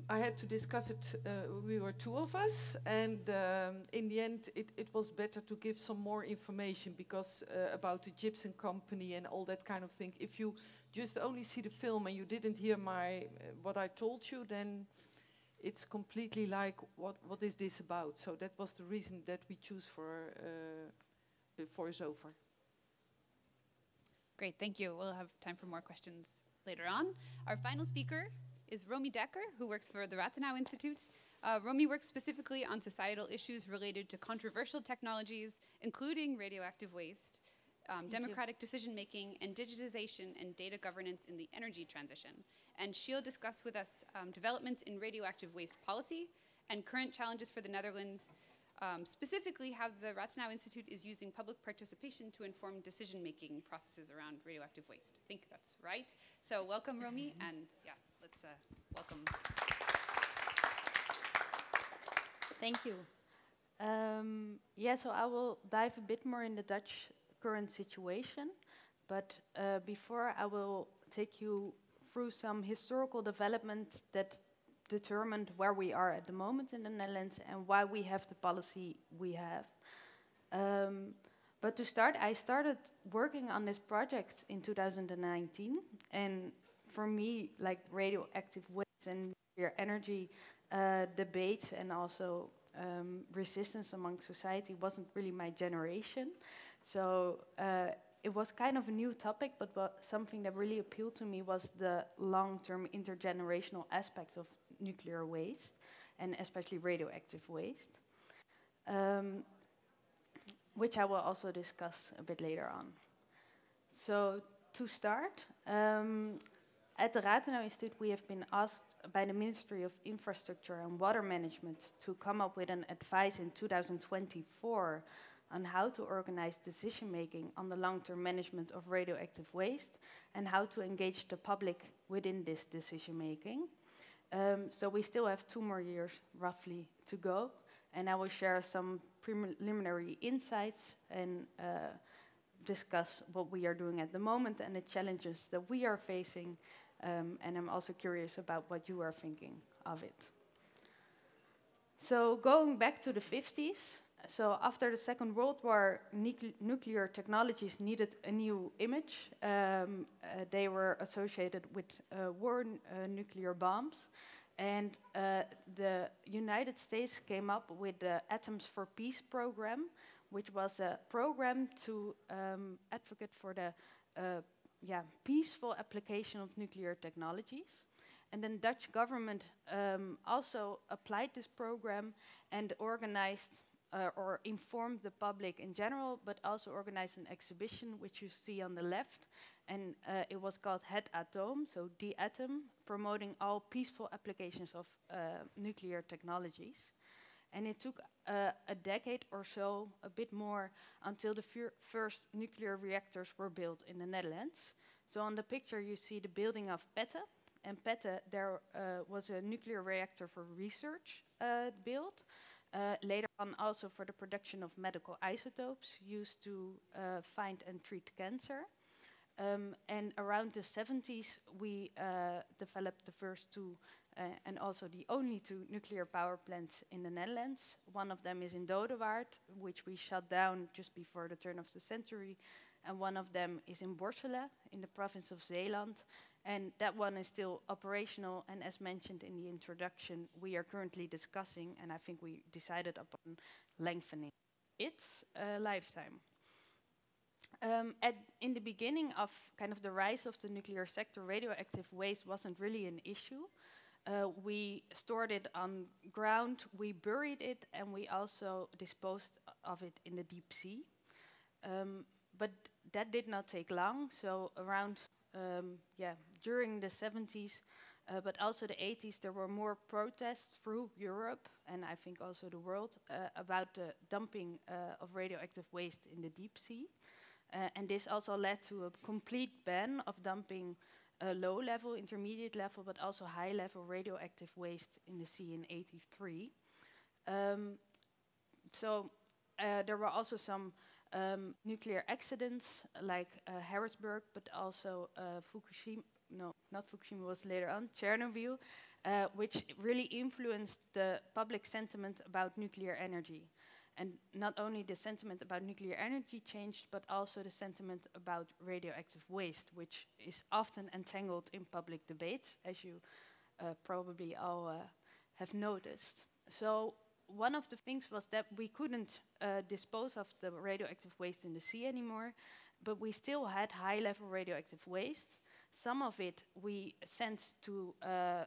E: I had to discuss it. Uh, we were two of us, and um, in the end, it, it was better to give some more information because uh, about the gypsum company and all that kind of thing. If you just only see the film and you didn't hear my uh, what I told you, then it's completely like what what is this about? So that was the reason that we choose for uh, voiceover.
A: Great, thank you. We'll have time for more questions later on. Our final speaker is Romy Dekker, who works for the Rathenau Institute. Uh, Romy works specifically on societal issues related to controversial technologies, including radioactive waste, um, democratic decision making, and digitization and data governance in the energy transition. And she'll discuss with us um, developments in radioactive waste policy and current challenges for the Netherlands um, specifically how the Rathenau Institute is using public participation to inform decision-making processes around radioactive waste. I think that's right. So welcome, Romy, and yeah, let's uh, welcome.
G: Thank you. Um, yeah, so I will dive a bit more in the Dutch current situation, but uh, before I will take you through some historical development that determined where we are at the moment in the Netherlands and why we have the policy we have. Um, but to start, I started working on this project in 2019, and for me, like radioactive waste and nuclear energy uh, debates and also um, resistance among society wasn't really my generation. So uh, it was kind of a new topic, but something that really appealed to me was the long-term intergenerational aspect of nuclear waste, and especially radioactive waste, um, which I will also discuss a bit later on. So to start, um, at the Rathenau Institute, we have been asked by the Ministry of Infrastructure and Water Management to come up with an advice in 2024 on how to organize decision making on the long term management of radioactive waste and how to engage the public within this decision making. Um, so we still have two more years roughly to go, and I will share some preliminary insights and uh, discuss what we are doing at the moment and the challenges that we are facing um, and I'm also curious about what you are thinking of it. So going back to the 50s, so after the Second World War, nuclear technologies needed a new image. Um, uh, they were associated with uh, war uh, nuclear bombs. And uh, the United States came up with the Atoms for Peace program, which was a program to um, advocate for the uh, yeah, peaceful application of nuclear technologies. And then Dutch government um, also applied this program and organized uh, or informed the public in general, but also organized an exhibition, which you see on the left. And uh, it was called Het Atoom, so the atom, promoting all peaceful applications of uh, nuclear technologies. And it took uh, a decade or so, a bit more, until the first nuclear reactors were built in the Netherlands. So on the picture you see the building of Petten. And Petten, there uh, was a nuclear reactor for research uh, built. Uh, later on also for the production of medical isotopes used to uh, find and treat cancer. Um, and around the 70s, we uh, developed the first two and also the only two nuclear power plants in the Netherlands. One of them is in Dodewaard, which we shut down just before the turn of the century, and one of them is in Borssele, in the province of Zeeland, and that one is still operational. And as mentioned in the introduction, we are currently discussing, and I think we decided upon lengthening its uh, lifetime. Um, at, in the beginning of kind of the rise of the nuclear sector, radioactive waste wasn't really an issue. Uh, we stored it on ground, we buried it, and we also disposed of it in the deep sea. Um, but that did not take long. So around, um, yeah, during the 70s, uh, but also the 80s, there were more protests through Europe and I think also the world uh, about the dumping uh, of radioactive waste in the deep sea. Uh, and this also led to a complete ban of dumping low level, intermediate level, but also high level radioactive waste in the sea in 83. Um, so uh, there were also some um, nuclear accidents like uh, Harrisburg, but also uh, Fukushima. No, not Fukushima was later on Chernobyl, uh, which really influenced the public sentiment about nuclear energy. And not only the sentiment about nuclear energy changed, but also the sentiment about radioactive waste, which is often entangled in public debates, as you probably all have noticed. So one of the things was that we couldn't uh, dispose of the radioactive waste in the sea anymore, but we still had high level radioactive waste. Some of it we sent to uh,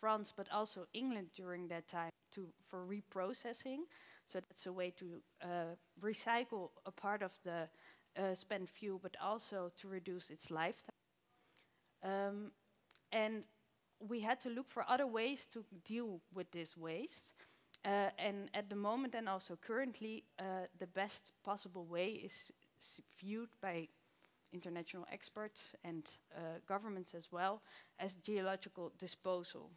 G: France, but also England during that time to, for reprocessing. So that's a way to uh, recycle a part of the uh, spent fuel, but also to reduce its lifetime. Um, and we had to look for other ways to deal with this waste. Uh, and at the moment and also currently, uh, the best possible way is viewed by international experts and uh, governments as well as geological disposal.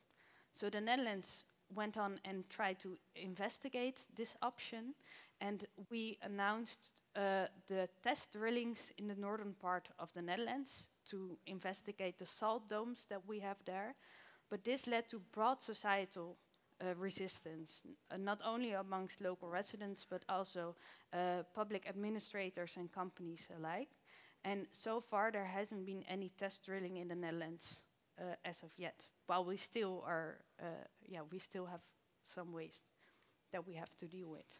G: So the Netherlands went on and tried to investigate this option, and we announced the test drillings in the northern part of the Netherlands to investigate the salt domes that we have there But this led to broad societal uh, resistance, uh, not only amongst local residents, but also uh, public administrators and companies alike. And so far, there hasn't been any test drilling in the Netherlands uh, as of yet. While we still are, yeah, we still have some waste that we have to deal with.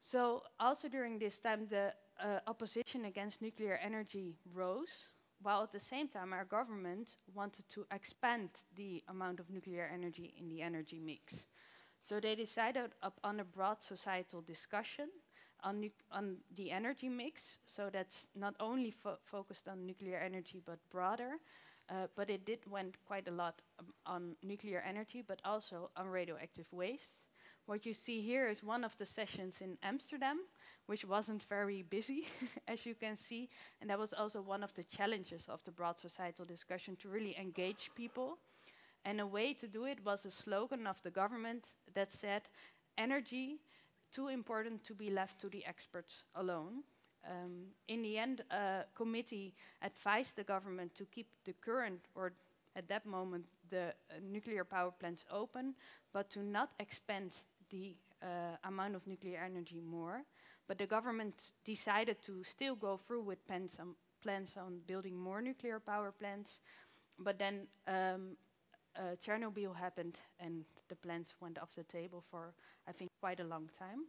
G: So also during this time, the opposition against nuclear energy rose, while at the same time our government wanted to expand the amount of nuclear energy in the energy mix. So they decided upon a broad societal discussion on, on the energy mix, so that's not only fo focused on nuclear energy but broader, uh, but it did went quite a lot um, on nuclear energy, but also on radioactive waste. What you see here is one of the sessions in Amsterdam, which wasn't very busy, as you can see, and that was also one of the challenges of the broad societal discussion to really engage people. And a way to do it was a slogan of the government that said, energy too important to be left to the experts alone. Um, in the end, a committee advised the government to keep the current, or at that moment, the uh, nuclear power plants open, but to not expand the uh, amount of nuclear energy more. But the government decided to still go through with plans on, plans on building more nuclear power plants. But then um, uh, Chernobyl happened and the plans went off the table for, I think, quite a long time.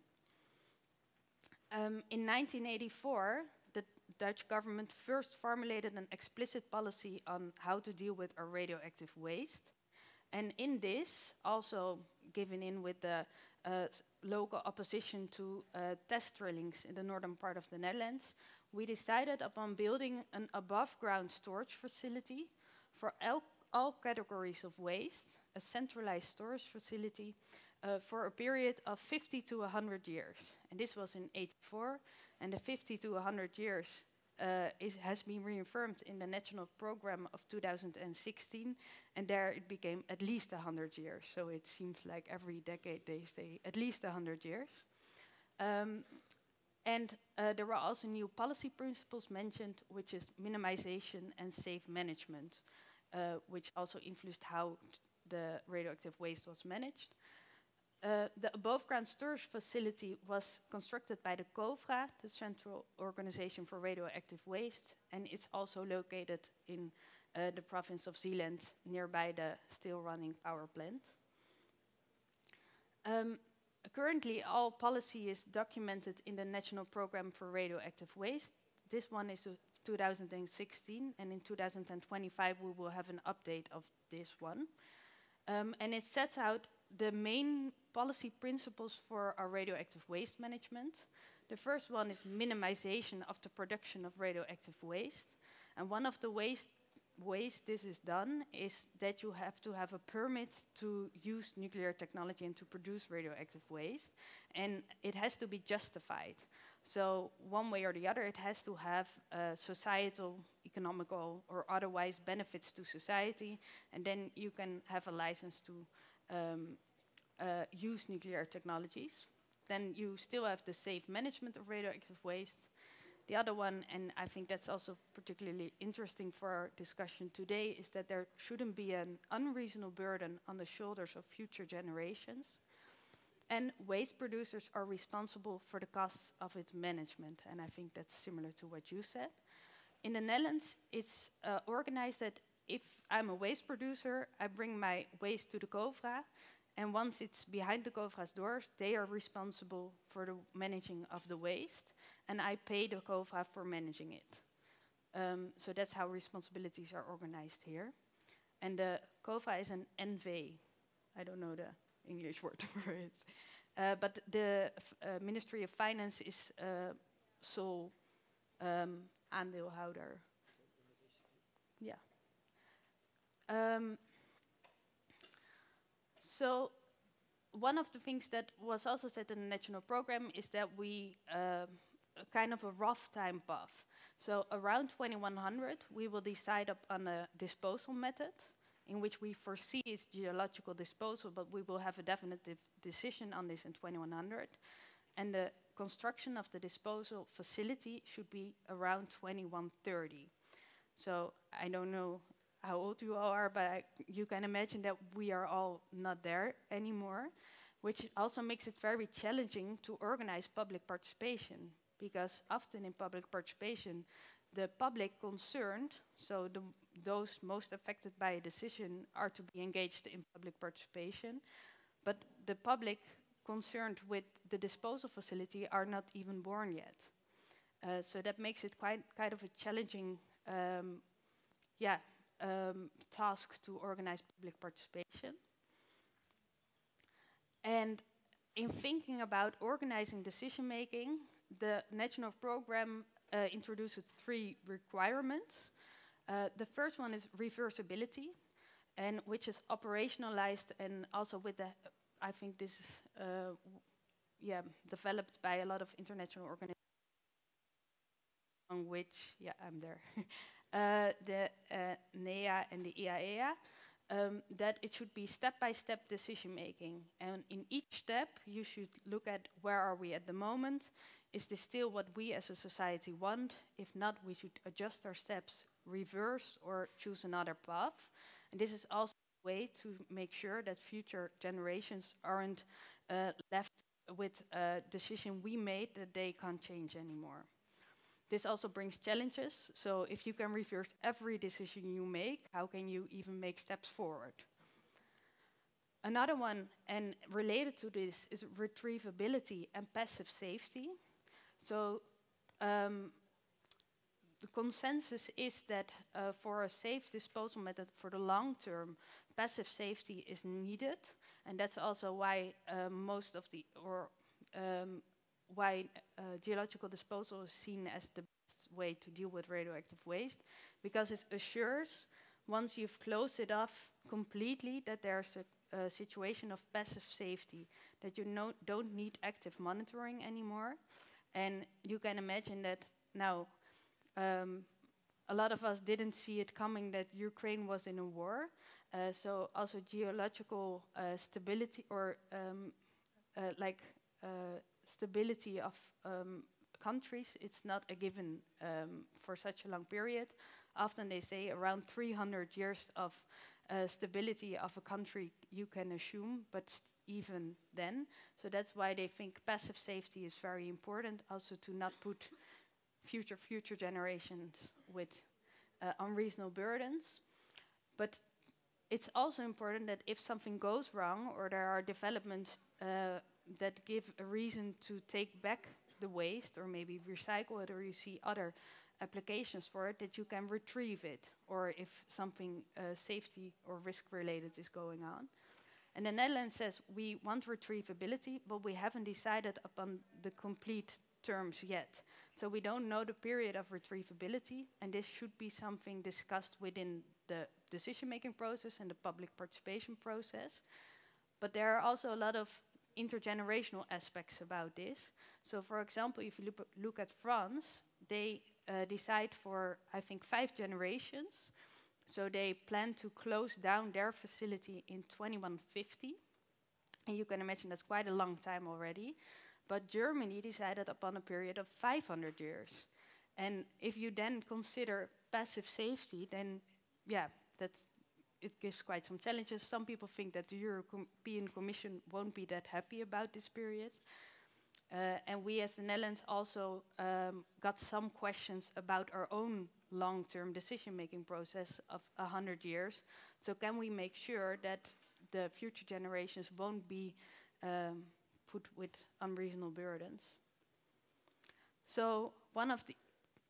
G: Um, in 1984, the Dutch government first formulated an explicit policy on how to deal with our radioactive waste. And in this, also given in with the local opposition to uh, test drillings in the northern part of the Netherlands, we decided upon building an above ground storage facility for all categories of waste, a centralized storage facility uh, for a period of 50 to 100 years. And this was in 84, and the 50 to 100 years is, has been reaffirmed in the national program of 2016, and there it became at least 100 years. So it seems like every decade they stay at least 100 years. Um, and uh, there were also new policy principles mentioned, which is minimization and safe management, uh, which also influenced how the radioactive waste was managed. Uh, the above ground storage facility was constructed by the COVRA, the Central Organization for Radioactive Waste, and it's also located in uh, the province of Zeeland, nearby the still running power plant. Um, currently, all policy is documented in the National Program for Radioactive Waste. This one is 2016, and in 2025 we will have an update of this one. Um, and it sets out the main policy principles for our radioactive waste management. The first one is minimization of the production of radioactive waste. And one of the ways, ways this is done is that you have to have a permit to use nuclear technology and to produce radioactive waste. And it has to be justified. So one way or the other, it has to have uh, societal, economical, or otherwise benefits to society. And then you can have a license to um, uh, use nuclear technologies. Then you still have the safe management of radioactive waste. The other one, and I think that's also particularly interesting for our discussion today, is that there shouldn't be an unreasonable burden on the shoulders of future generations. And waste producers are responsible for the costs of its management, and I think that's similar to what you said. In the Netherlands, it's uh, organized that if I'm a waste producer, I bring my waste to the COVRA, and once it's behind the COVRA's doors, they are responsible for the managing of the waste, and I pay the COVRA for managing it. Um, so that's how responsibilities are organized here. And the COVRA is an NV. I don't know the English word for it. Uh, but the uh, Ministry of Finance is uh, sole um, aandeelhouder. Yeah. Um, so one of the things that was also said in the national program is that we uh, kind of a rough time path. So around 2100, we will decide on a disposal method in which we foresee its geological disposal, but we will have a definitive decision on this in 2100. And the construction of the disposal facility should be around 2130. So I don't know how old you all are, but I, you can imagine that we are all not there anymore, which also makes it very challenging to organize public participation because often in public participation, the public concerned, so the, those most affected by a decision, are to be engaged in public participation, but the public concerned with the disposal facility are not even born yet. Uh, so that makes it quite kind of a challenging, um, yeah, um, task to organize public participation. And in thinking about organizing decision making, the national program uh, introduces three requirements. Uh, the first one is reversibility, and which is operationalized and also with the, I think this is, uh, yeah, developed by a lot of international organizations, on which, yeah, I'm there, the uh, NEA and the IAEA, um, that it should be step-by-step -step decision making. And in each step, you should look at where are we at the moment, is this still what we as a society want? If not, we should adjust our steps, reverse, or choose another path. And this is also a way to make sure that future generations aren't uh, left with a decision we made that they can't change anymore. This also brings challenges. So if you can reverse every decision you make, how can you even make steps forward? Another one, and related to this, is retrievability and passive safety. So um, the consensus is that uh, for a safe disposal method for the long term, passive safety is needed, and that's also why uh, most of the or um, why uh, geological disposal is seen as the best way to deal with radioactive waste, because it assures once you've closed it off completely that there's a, a situation of passive safety, that you no don't need active monitoring anymore. And you can imagine that now, um, a lot of us didn't see it coming that Ukraine was in a war. Uh, so also geological uh, stability or um, uh, like uh, stability of um, countries, it's not a given um, for such a long period. Often they say around 300 years of uh, stability of a country you can assume, but even then. So that's why they think passive safety is very important, also to not put future future generations with uh, unreasonable burdens. But it's also important that if something goes wrong or there are developments uh, that give a reason to take back the waste or maybe recycle it or you see other applications for it, that you can retrieve it or if something uh, safety or risk related is going on. And the Netherlands says we want retrievability, but we haven't decided upon the complete terms yet. So we don't know the period of retrievability, and this should be something discussed within the decision-making process and the public participation process. But there are also a lot of intergenerational aspects about this. So for example, if you look, look at France, they uh, decide for, I think, five generations so they plan to close down their facility in 2150. And you can imagine that's quite a long time already. But Germany decided upon a period of 500 years. And if you then consider passive safety, then yeah, that's, it gives quite some challenges. Some people think that the European Commission won't be that happy about this period. Uh, and we as the Netherlands also um, got some questions about our own long-term decision-making process of 100 years. So can we make sure that the future generations won't be um, put with unreasonable burdens? So one of the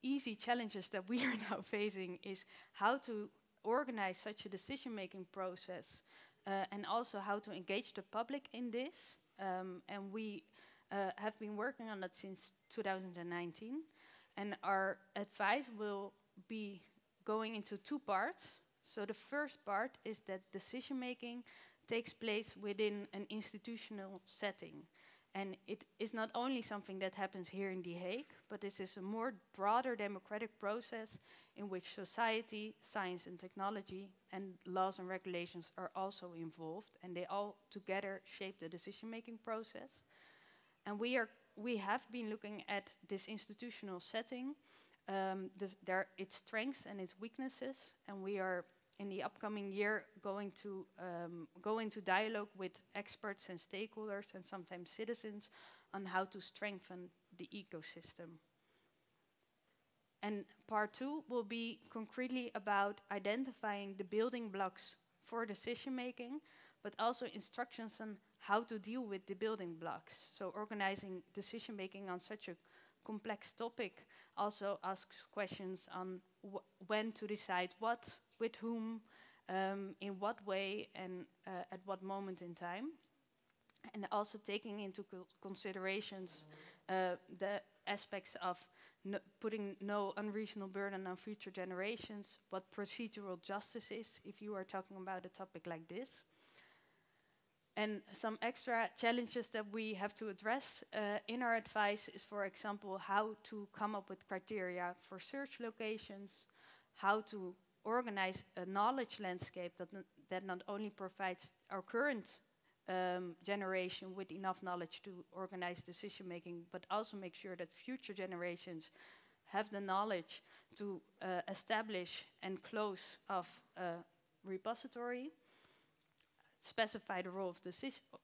G: easy challenges that we are now facing is how to organize such a decision-making process uh, and also how to engage the public in this. Um, and we uh, have been working on that since 2019. And our advice will be going into two parts. So the first part is that decision making takes place within an institutional setting. And it is not only something that happens here in The Hague, but this is a more broader democratic process in which society, science and technology, and laws and regulations are also involved, and they all together shape the decision-making process. And we, are, we have been looking at this institutional setting, um, this, there, its strengths and its weaknesses, and we are in the upcoming year going to um, go into dialogue with experts and stakeholders and sometimes citizens on how to strengthen the ecosystem. And part two will be concretely about identifying the building blocks for decision making, but also instructions on how to deal with the building blocks. So organizing decision making on such a complex topic also asks questions on wh when to decide what, with whom, um, in what way, and uh, at what moment in time. And also taking into co considerations uh, the aspects of putting no unreasonable burden on future generations, what procedural justice is if you are talking about a topic like this. And some extra challenges that we have to address uh, in our advice is, for example, how to come up with criteria for search locations, how to organize a knowledge landscape that, that not only provides our current um, generation with enough knowledge to organize decision making, but also make sure that future generations have the knowledge to uh, establish and close of a repository specify the role of,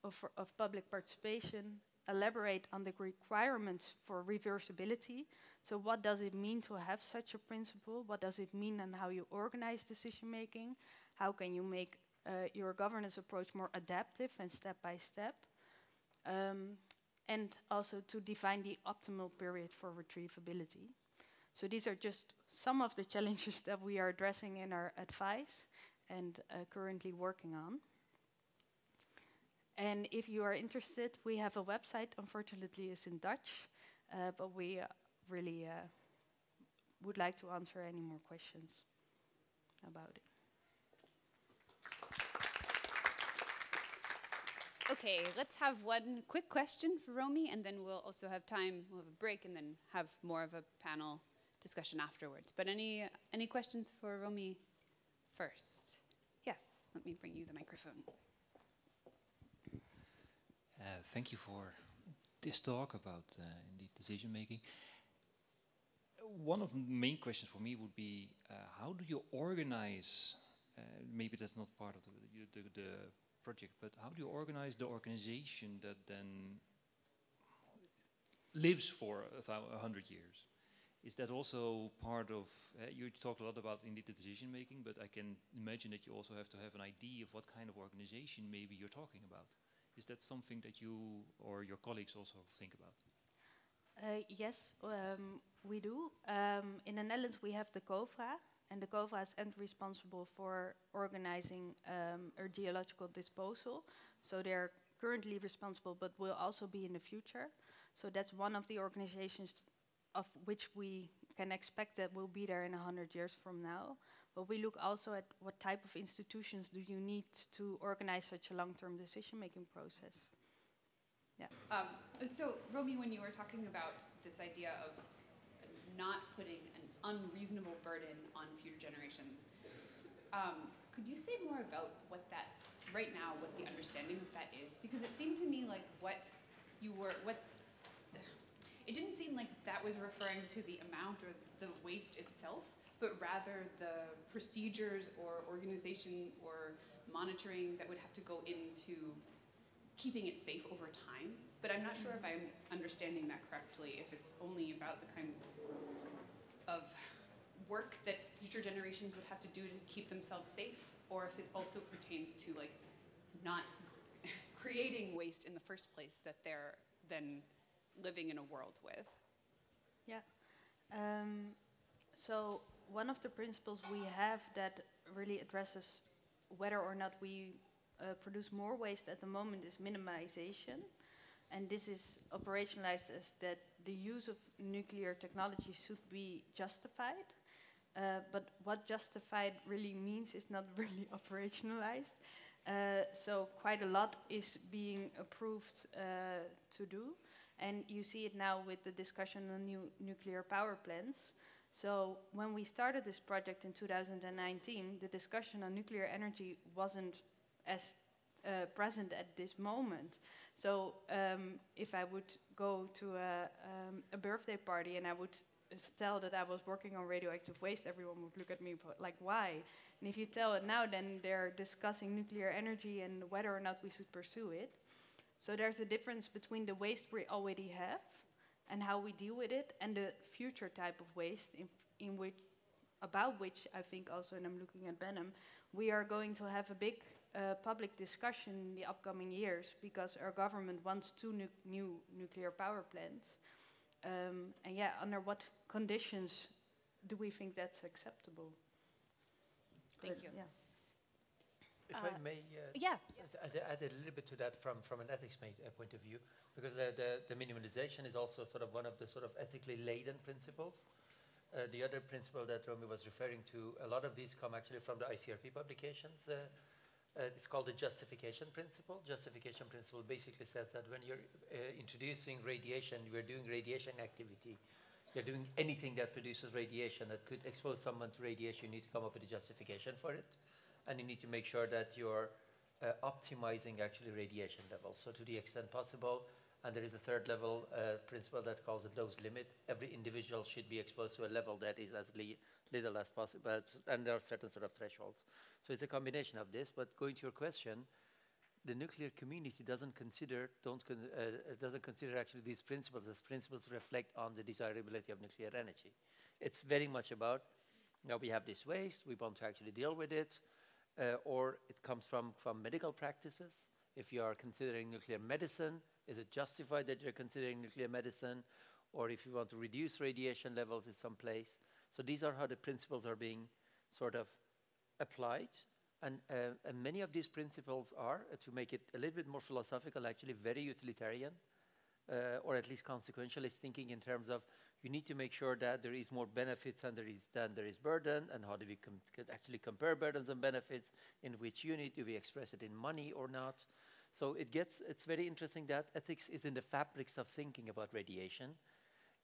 G: of, of public participation, elaborate on the requirements for reversibility. So what does it mean to have such a principle? What does it mean and how you organize decision making? How can you make uh, your governance approach more adaptive and step by step? Um, and also to define the optimal period for retrievability. So these are just some of the challenges that we are addressing in our advice and uh, currently working on. And if you are interested, we have a website. Unfortunately, it's in Dutch, uh, but we uh, really uh, would like to answer any more questions about it.
A: Okay, let's have one quick question for Romy, and then we'll also have time. We'll have a break, and then have more of a panel discussion afterwards. But any any questions for Romy first? Yes, let me bring you the microphone.
K: Uh, thank you for this talk about uh, indeed decision making. One of the main questions for me would be uh, how do you organize? Uh, maybe that's not part of the, the, the project, but how do you organize the organization that then lives for a, hundred years? Is that also part of, uh, you talked a lot about indeed the decision making, but I can imagine that you also have to have an idea of what kind of organization maybe you're talking about. Is that something that you or your colleagues also think about?
G: Uh, yes, um, we do. Um, in the Netherlands, we have the COVRA, and the COVRA is end responsible for organizing um, a geological disposal. So they're currently responsible, but will also be in the future. So that's one of the organizations of which we can expect that will be there in 100 years from now. But we look also at what type of institutions do you need to organize such a long-term decision-making process.
A: Yeah. Um, so, Romy, when you were talking about this idea of not putting an unreasonable burden on future generations, um, could you say more about what that, right now, what the understanding of that is? Because it seemed to me like what you were, what, it didn't seem like that was referring to the amount or the waste itself, but rather the procedures or organization or monitoring that would have to go into keeping it safe over time. But I'm not sure if I'm understanding that correctly, if it's only about the kinds of work that future generations would have to do to keep themselves safe, or if it also pertains to like not creating waste in the first place that they're then living in a world with.
G: Yeah. Um, so one of the principles we have that really addresses whether or not we uh, produce more waste at the moment is minimization. And this is operationalized as that the use of nuclear technology should be justified. Uh, but what justified really means is not really operationalized. Uh, so quite a lot is being approved uh, to do. And you see it now with the discussion on new nuclear power plants. So when we started this project in 2019, the discussion on nuclear energy wasn't as uh, present at this moment. So um, if I would go to a, um, a, birthday party and I would tell that I was working on radioactive waste, everyone would look at me like, why? And if you tell it now, then they're discussing nuclear energy and whether or not we should pursue it. So there's a difference between the waste we already have and how we deal with it, and the future type of waste in, in which, about which I think also, and I'm looking at Behnam, we are going to have a big uh, public discussion in the upcoming years because our government wants two nu new nuclear power plants. Um, and yeah, under what conditions do we think that's acceptable?
A: Thank you.
G: Yeah.
C: If
A: Uh,
C: I may uh,
A: Yeah.
C: add, add a little bit to that from, from an ethics uh, point of view, because the, the, the minimalization is also sort of one of the sort of ethically laden principles. Uh, the other principle that Romy was referring to, a lot of these come actually from the ICRP publications. Uh, uh, it's called the justification principle. Justification principle basically says that when you're uh, introducing radiation, you're doing radiation activity. You're doing anything that produces radiation that could expose someone to radiation. You need to come up with a justification for it, and you need to make sure that you're uh, optimizing actually radiation levels. So to the extent possible, and there is a third level uh, principle that calls a dose limit. Every individual should be exposed to a level that is as li- little as possible, and there are certain sort of thresholds. So it's a combination of this. But going to your question, the nuclear community doesn't consider don't con- uh, uh, doesn't consider actually these principles as principles reflect on the desirability of nuclear energy. It's very much about now we have this waste, we want to actually deal with it, uh, or it comes from from medical practices. If you are considering nuclear medicine, is it justified that you're considering nuclear medicine? Or if you want to reduce radiation levels in some place. So these are how the principles are being sort of applied. And, uh, and many of these principles are, uh, to make it a little bit more philosophical, actually very utilitarian, uh, or at least consequentialist thinking in terms of you need to make sure that there is more benefits than there is, than there is burden, and how do we com- actually compare burdens and benefits, in which unit do we express it in money or not. So it gets, it's very interesting that ethics is in the fabrics of thinking about radiation,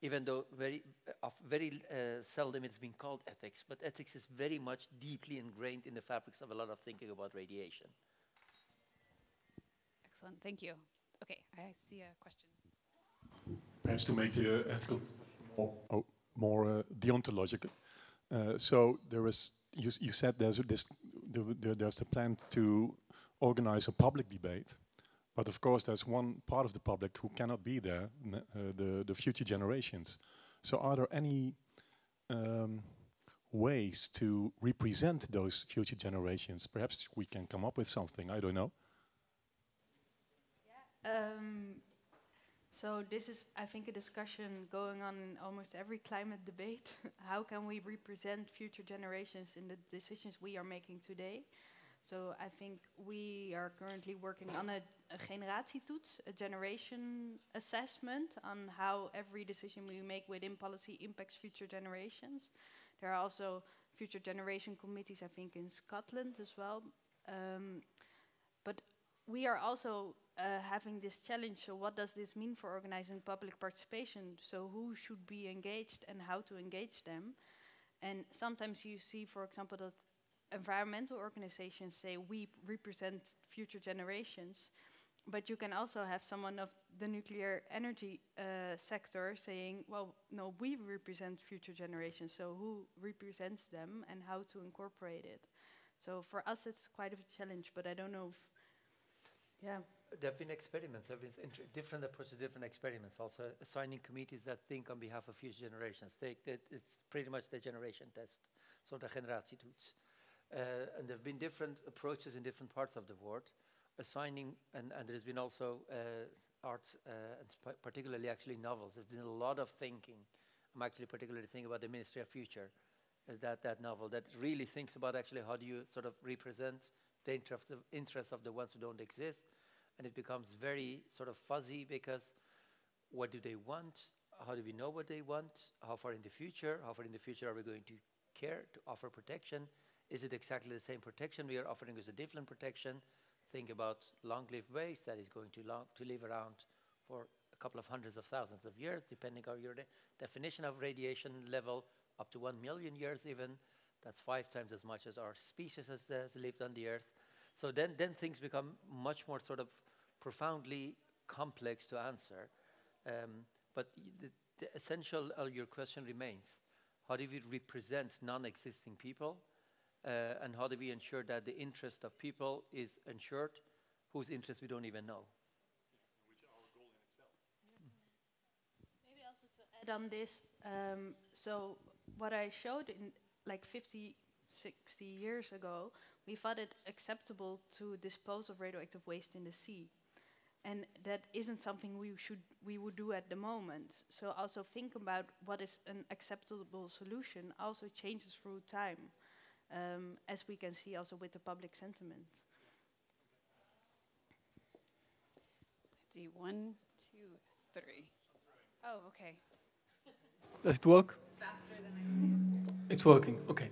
C: even though very, uh, of very uh, seldom it's been called ethics, but ethics is very much deeply ingrained in the fabrics of a lot of thinking about radiation.
A: Excellent. Thank you. Okay, I see a question.
H: Perhaps to make the ethical more, oh, more uh, deontological. Uh, so there is, you, you said there's this, the, the, there's a plan to organize a public debate, but of course there's one part of the public who cannot be there, uh, the, the future generations. So are there any um, ways to represent those future generations? Perhaps we can come up with something, I don't know.
G: Um, so this is, I think, a discussion going on in almost every climate debate. How can we represent future generations in the decisions we are making today? So I think we are currently working on a, a generatietoets, a generation assessment on how every decision we make within policy impacts future generations. There are also future generation committees, I think, in Scotland as well. Um, but we are also uh, having this challenge. So, what does this mean for organizing public participation? So, who should be engaged and how to engage them? And sometimes you see, for example, that environmental organizations say we represent future generations, but you can also have someone of the nuclear energy uh, sector saying, well, no, we represent future generations, so who represents them and how to incorporate it? So for us, it's quite a challenge, but I don't know if, yeah.
C: There have been experiments, there have been different approaches, different experiments, also assigning committees that think on behalf of future generations. They, they, it's pretty much the generation test, so the generatietoets. Uh, and there have been different approaches in different parts of the world, assigning, and, and there's been also uh, art, uh, and particularly actually novels. There's been a lot of thinking. I'm actually particularly thinking about the Ministry of Future, uh, that, that novel, that really thinks about actually how do you sort of represent the interest of, interests of the ones who don't exist. And it becomes very sort of fuzzy because what do they want? How do we know what they want? How far in the future? How far in the future are we going to care to offer protection? Is it exactly the same protection we are offering as a different protection? Think about long-lived waste that is going to, to live around for a couple of hundreds of thousands of years, depending on your de- definition of radiation level, up to one million years even. That's five times as much as our species has, has lived on the Earth. So then, then things become much more sort of profoundly complex to answer. Um, but the, the essential of your question remains. How do we represent non-existing people? Uh, and how do we ensure that the interest of people is ensured whose interest we don't even know?
G: Maybe also to add on this, um, so what I showed in like 50, 60 years ago, we thought it acceptable to dispose of radioactive waste in the sea. And that isn't something we should we would do at the moment. So also think about what is an acceptable solution also changes through time, um, as we can see also with the public sentiment.
A: Let's see, one, two, three. Oh, okay.
D: Does it work?
A: Faster than I
D: It's working. Okay.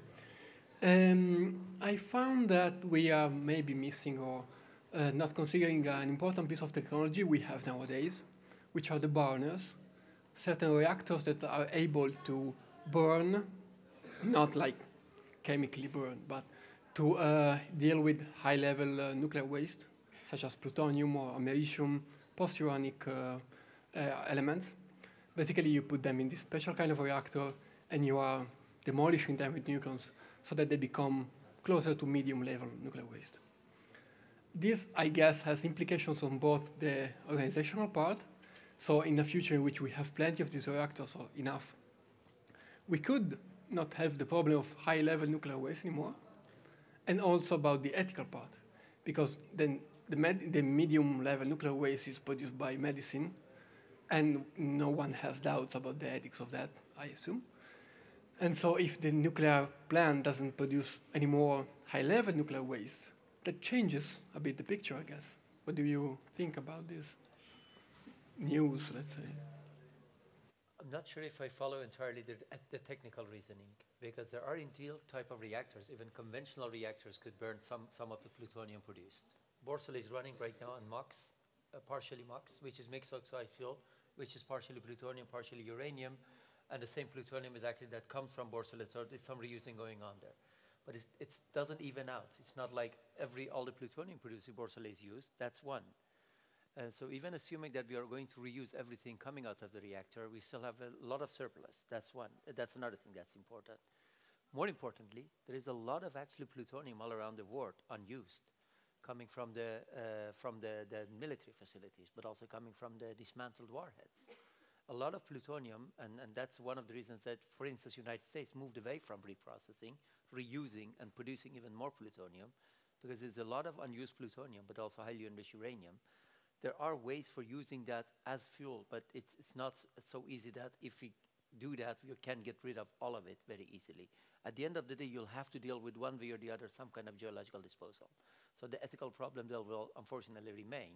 D: Um, I found that we are maybe missing or uh, not considering an important piece of technology we have nowadays, which are the burners. Certain reactors that are able to burn, not like chemically burn, but to uh, deal with high-level uh, nuclear waste, such as plutonium or americium, post-uranic uh, uh, elements. Basically, you put them in this special kind of reactor, and you are demolishing them with neutrons so that they become closer to medium-level nuclear waste. This, I guess, has implications on both the organizational part. So, in a future in which we have plenty of these reactors or enough, we could not have the problem of high-level nuclear waste anymore, and also about the ethical part, because then the, the medium-level nuclear waste is produced by medicine, and no one has doubts about the ethics of that, I assume. And so, if the nuclear plant doesn't produce any more high-level nuclear waste, that changes a bit the picture, I guess. What do you think about this news, let's say?
C: I'm not sure if I follow entirely the, uh, the technical reasoning, because there are indeed type of reactors, even conventional reactors could burn some, some of the plutonium produced. Borssele is running right now on MOX, uh, partially MOX, which is mixed oxide fuel, which is partially plutonium, partially uranium, and the same plutonium is actually that comes from Borssele, so there's some reusing going on there. But it doesn't even out. It's not like every all the plutonium produced in Borssele is used. That's one. So even assuming that we are going to reuse everything coming out of the reactor, we still have a lot of surplus. That's one. That's another thing that's important. More importantly, there is a lot of actually plutonium all around the world unused, coming from the uh, from the, the military facilities, but also coming from the dismantled warheads. A lot of plutonium, and, and that's one of the reasons that, for instance, the United States moved away from reprocessing, reusing, and producing even more plutonium, because there's a lot of unused plutonium, but also highly enriched uranium there are ways for using that as fuel, but it's, it's not so easy that if we do that, we can get rid of all of it very easily. At the end of the day, you'll have to deal with one way or the other some kind of geological disposal. So the ethical problem will unfortunately remain.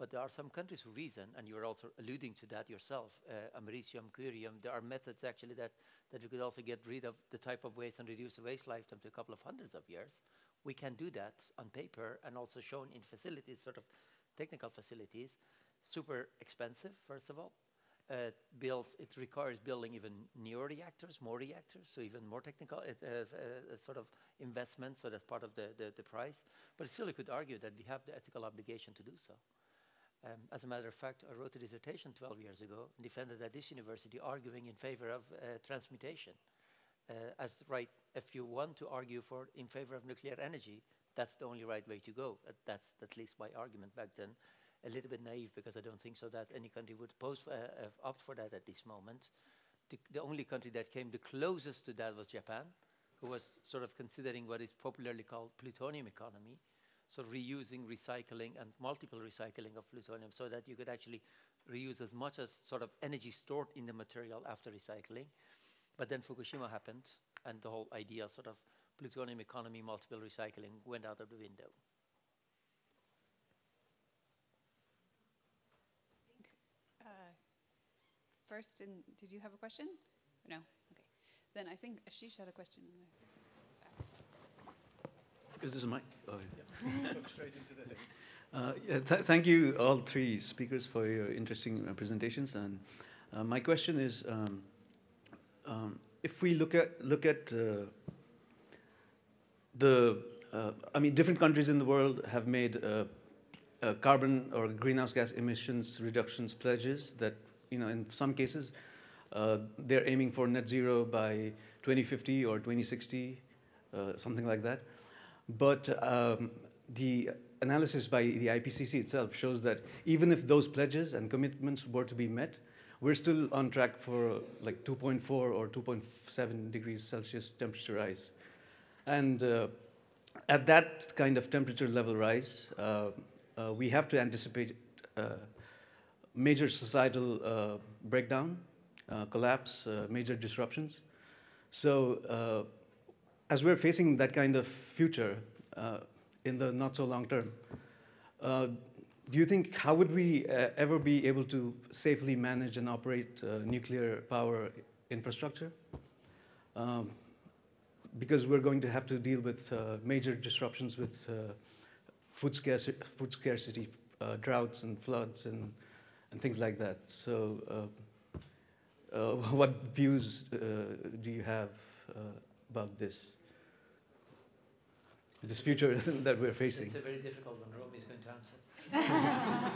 C: But there are some countries who reason, and you're also alluding to that yourself, uh, americium, curium, there are methods actually that, that we could also get rid of the type of waste and reduce the waste lifetime to a couple of hundreds of years. We can do that on paper and also shown in facilities, sort of technical facilities, super expensive, first of all. Uh, builds, it requires building even newer reactors, more reactors, so even more technical uh, uh, sort of investment, so that's part of the, the, the, price. But still, you could argue that we have the ethical obligation to do so. Um, as a matter of fact, I wrote a dissertation 12 years ago and defended at this university arguing in favor of uh, transmutation. as right, if you want to argue for in favor of nuclear energy, that's the only right way to go. Uh, that's at least my argument back then. A little bit naive because I don't think so that any country would post, uh, uh, opt for that at this moment. The, the, only country that came the closest to that was Japan, who was sort of considering what is popularly called plutonium economy. So reusing, recycling, and multiple recycling of plutonium so that you could actually reuse as much as sort of energy stored in the material after recycling. But then Fukushima happened, and the whole idea sort of plutonium economy, multiple recycling went out of the window.
A: Uh, first, in, did you have a question? No? Okay. Then I think Ashish had a question.
L: Is this a mic? Oh, yeah. straight into the uh, yeah, th thank you, all three speakers, for your interesting uh, presentations. And uh, my question is, um, um, if we look at look at uh, the, uh, I mean, different countries in the world have made uh, uh, carbon or greenhouse gas emissions reductions pledges that you know, in some cases, uh, they're aiming for net zero by 2050 or 2060, uh, something like that. But um, the analysis by the IPCC itself shows that even if those pledges and commitments were to be met, we're still on track for like 2.4 or 2.7 degrees Celsius temperature rise. And uh, at that kind of temperature level rise, uh, uh, we have to anticipate uh, major societal uh, breakdown, uh, collapse, major disruptions. So as we're facing that kind of future in the not so long term, do you think how would we uh, ever be able to safely manage and operate uh, nuclear power infrastructure? Um, because we're going to have to deal with uh, major disruptions with uh, food, scarci food scarcity, uh, droughts and floods and, and things like that. So uh, what views do you have about this? This future that we're facing.
C: It's a very difficult one. Romy is going to answer.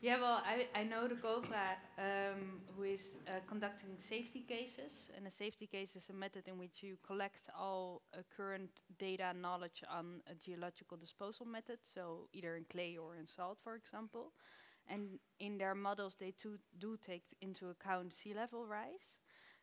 G: yeah, well, I, I know the COVRA um, who is uh, conducting safety cases, and a safety case is a method in which you collect all uh, current data and knowledge on a geological disposal method, so either in clay or in salt, for example. And in their models, they do take into account sea level rise.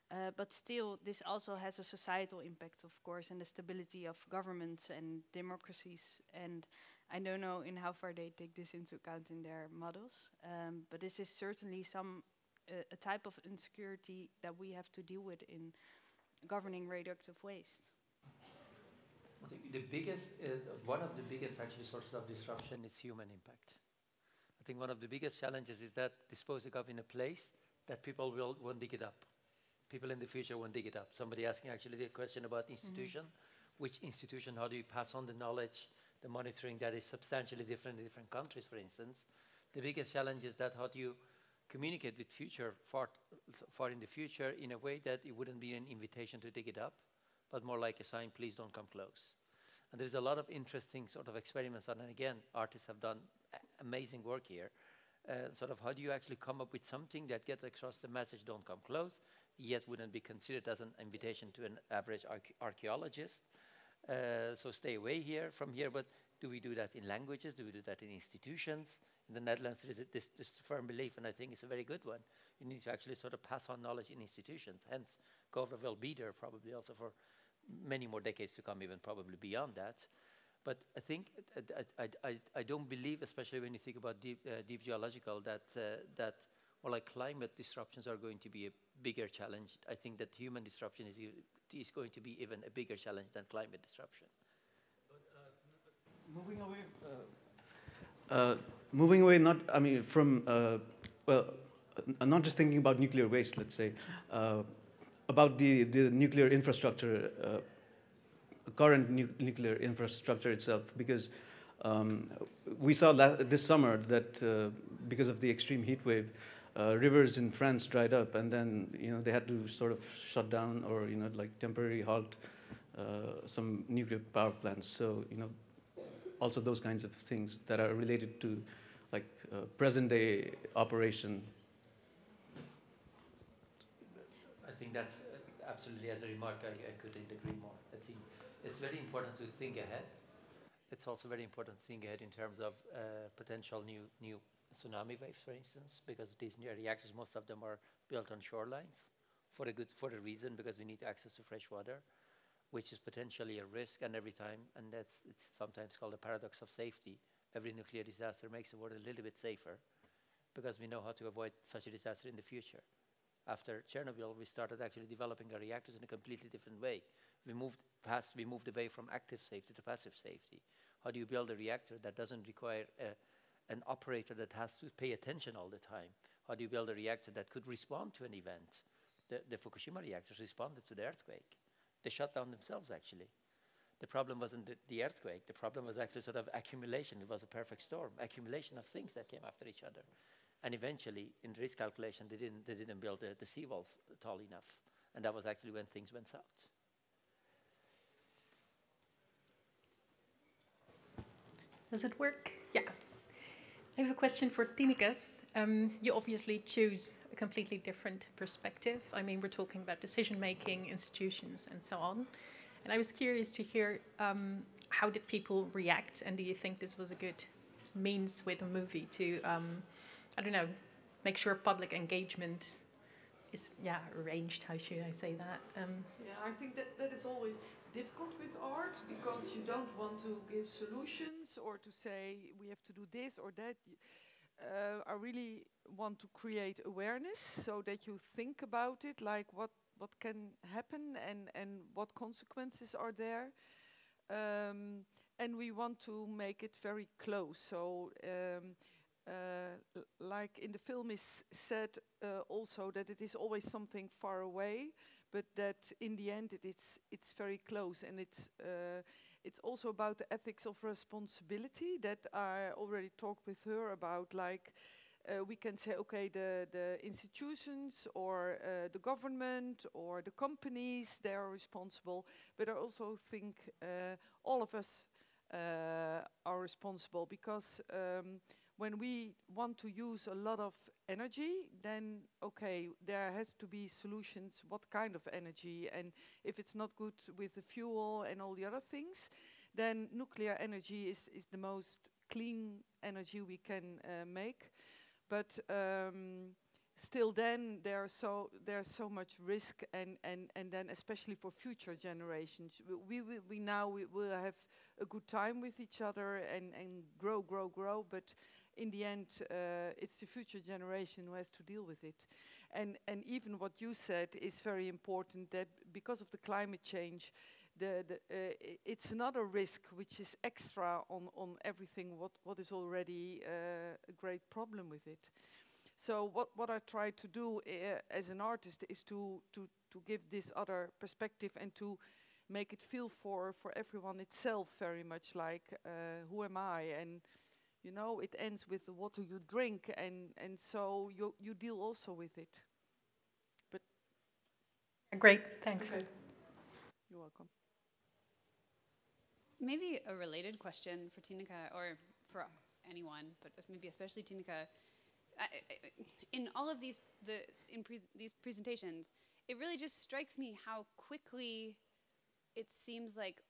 G: Uh, but still, this also has a societal impact, of course, and the stability of governments and democracies. And I don't know in how far they take this into account in their models, um, but this is certainly some uh, a type of insecurity that we have to deal with in governing radioactive waste.
C: I think the biggest, uh, one of the biggest actually sources of disruption is human impact. I think one of the biggest challenges is that disposing of in a place that people will won't dig it up. People in the future won't dig it up. Somebody asking actually the question about mm-hmm. institution, mm -hmm. which institution? How do you pass on the knowledge? the monitoring that is substantially different in different countries, for instance. The biggest challenge is that how do you communicate with future, far, far in the future, in a way that it wouldn't be an invitation to dig it up, but more like a sign, please don't come close. And there's a lot of interesting sort of experiments on, and again, artists have done amazing work here. Uh, sort of how do you actually come up with something that gets across the message, don't come close, yet wouldn't be considered as an invitation to an average archaeologist, uh, so stay away here from here. But do we do that in languages? Do we do that in institutions? In the Netherlands, there is this, this firm belief, and I think it's a very good one. You need to actually sort of pass on knowledge in institutions. Hence, COVRA will be there probably also for many more decades to come, even probably beyond that. But I think I, I, I, I don't believe, especially when you think about deep, uh, deep geological, that uh, that or like climate disruptions are going to be a bigger challenge. I think that human disruption is, is going to be even a bigger challenge than climate disruption.
L: But, uh, moving away, uh, uh, moving away, not I mean from uh, well, uh, not just thinking about nuclear waste. Let's say uh, about the the nuclear infrastructure, current nu nuclear infrastructure itself, because. Um, we saw this summer that because of the extreme heat wave, uh, rivers in France dried up, and then you know they had to sort of shut down or you know like temporarily halt uh, some nuclear power plants. So you know also those kinds of things that are related to like uh, present day operation.
C: I think that's absolutely as a remark I, I couldn't agree more. It's, it's very important to think ahead. It's also very important to think ahead in terms of uh, potential new new tsunami waves, for instance, because these reactors, most of them are built on shorelines for a good for a reason because we need access to fresh water, which is potentially a risk. And every time, and that's it's sometimes called a paradox of safety. Every nuclear disaster makes the world a little bit safer because we know how to avoid such a disaster in the future. After Chernobyl, we started actually developing our reactors in a completely different way. We moved past, we moved away from active safety to passive safety. How do you build a reactor that doesn't require a an operator that has to pay attention all the time? How do you build a reactor that could respond to an event? The, the Fukushima reactors responded to the earthquake. They shut down themselves, actually. The problem wasn't the, the, earthquake. The problem was actually sort of accumulation. It was a perfect storm, accumulation of things that came after each other. And eventually, in risk calculation, they didn't, they didn't build the, the seawalls tall enough. And that was actually when things went south.
F: Does it work? Yeah. I have a question for Tineke. Um, you obviously choose a completely different perspective. I mean, we're talking about decision making, institutions, and so on. And I was curious to hear um, how did people react, and do you think this was a good means with a movie to, um, I don't know, make sure public engagement is yeah arranged? How should I say that? Um,
E: Yeah, I think that that is always difficult with art because you don't want to give solutions or to say we have to do this or that. Uh, I really want to create awareness so that you think about it, like what what can happen and and what consequences are there. Um, and we want to make it very close. So. Um, like in the film is said uh, also that it is always something far away, but that in the end it, it's it's very close, and it's uh, it's also about the ethics of responsibility that I already talked with her about. Like uh, we can say, okay, the the institutions or uh, the government or the companies they are responsible, but I also think uh, all of us uh, are responsible because. Um, when we want to use a lot of energy, then okay, there has to be solutions. What kind of energy? And if it's not good with the fuel and all the other things, then nuclear energy is, is the most clean energy we can uh, make. But um, still, then there's so there's so much risk, and, and, and then especially for future generations, we we, we, now we will have a good time with each other and, and grow, grow, grow. But in the end, uh, it's the future generation who has to deal with it. And, and even what you said is very important that because of the climate change, the, the, uh, it's another risk which is extra on, on everything what, what is already uh, a great problem with it. So what, what I try to do uh, as an artist is to, to, to give this other perspective and to make it feel for, for everyone itself very much like uh, who am I and you know it ends with the water you drink and, and so you, you deal also with it. But
F: Great, thanks.
E: Okay. You're welcome.
A: Maybe a related question for Tineke or for anyone, but maybe especially Tineke. I- I- I- In all of these the in pres these presentations, it really just strikes me how quickly it seems like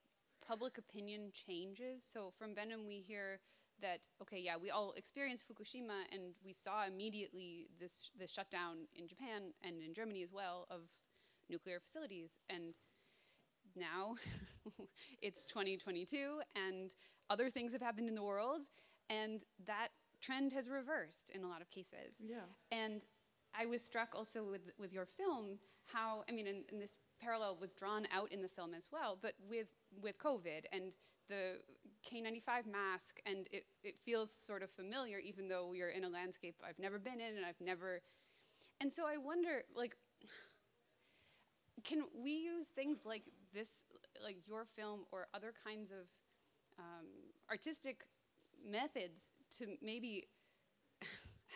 A: public opinion changes. So from Behnam, we hear that okay, yeah, we all experienced Fukushima, and we saw immediately this this shutdown in Japan and in Germany as well of nuclear facilities, and now it's 2022 and other things have happened in the world and that trend has reversed in a lot of cases
E: Yeah.
A: and i was struck also with, with your film how i mean and, and this parallel was drawn out in the film as well but with with covid and the k95 mask and it, it feels sort of familiar even though we are in a landscape i've never been in and i've never and so i wonder like can we use things like this, like your film or other kinds of um, artistic methods to maybe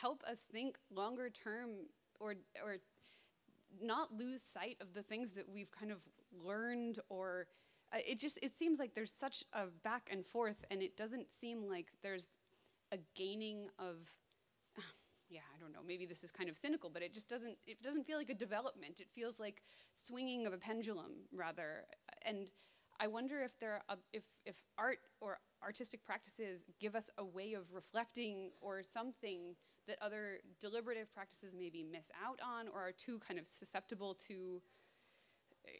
A: help us think longer term or, or not lose sight of the things that we've kind of learned or it just it seems like there's such a back and forth and it doesn't seem like there's a gaining of yeah, I don't know. Maybe this is kind of cynical, but it just doesn't. It doesn't feel like a development. It feels like swinging of a pendulum, rather. And I wonder if there, are, if if art or artistic practices give us a way of reflecting or something that other deliberative practices maybe miss out on, or are too kind of susceptible to,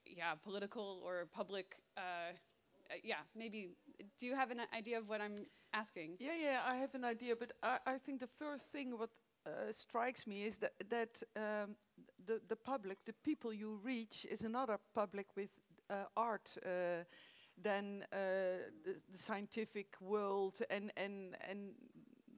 A: yeah, political or public. Uh, uh, yeah, maybe. Do you have an idea of what I'm asking?
E: Yeah, yeah, I have an idea, but I, I think the first thing what uh, strikes me is that that um, the the public, the people you reach, is another public with uh, art uh, than uh, the, the scientific world and and and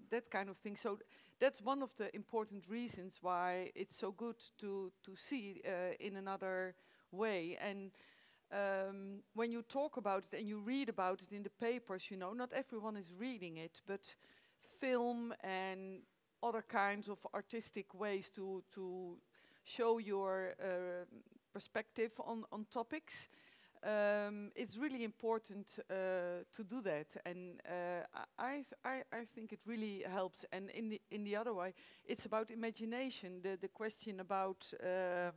E: that kind of thing. So that's one of the important reasons why it's so good to to see uh, in another way and. Um, when you talk about it and you read about it in the papers, you know, not everyone is reading it, but film and other kinds of artistic ways to to show your uh, perspective on on topics um, it's really important uh, to do that, and uh, I, I, I think it really helps. And in the in the other way, it's about imagination. The the question about um,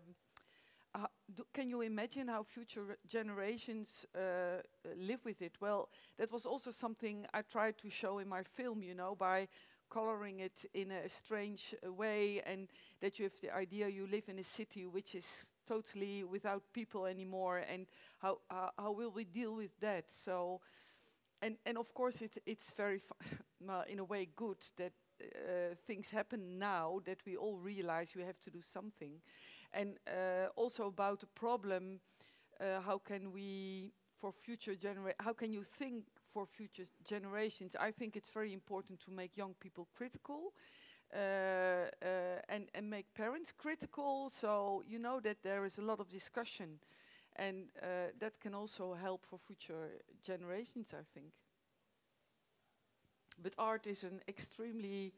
E: can you imagine how future generations uh, live with it? Well, that was also something I tried to show in my film. You know, by coloring it in a strange uh, way, and that you have the idea you live in a city which is totally without people anymore, and how uh, how will we deal with that? So, and and of course it it's very in a way good that uh, things happen now that we all realize we have to do something, and uh, also about the problem. Uh, how can we for future genera- how can you think for future generations i think it's very important to make young people critical uh, uh, and, and make parents critical. So you know that there is a lot of discussion, and uh, that can also help for future generations, I think. But art is an extremely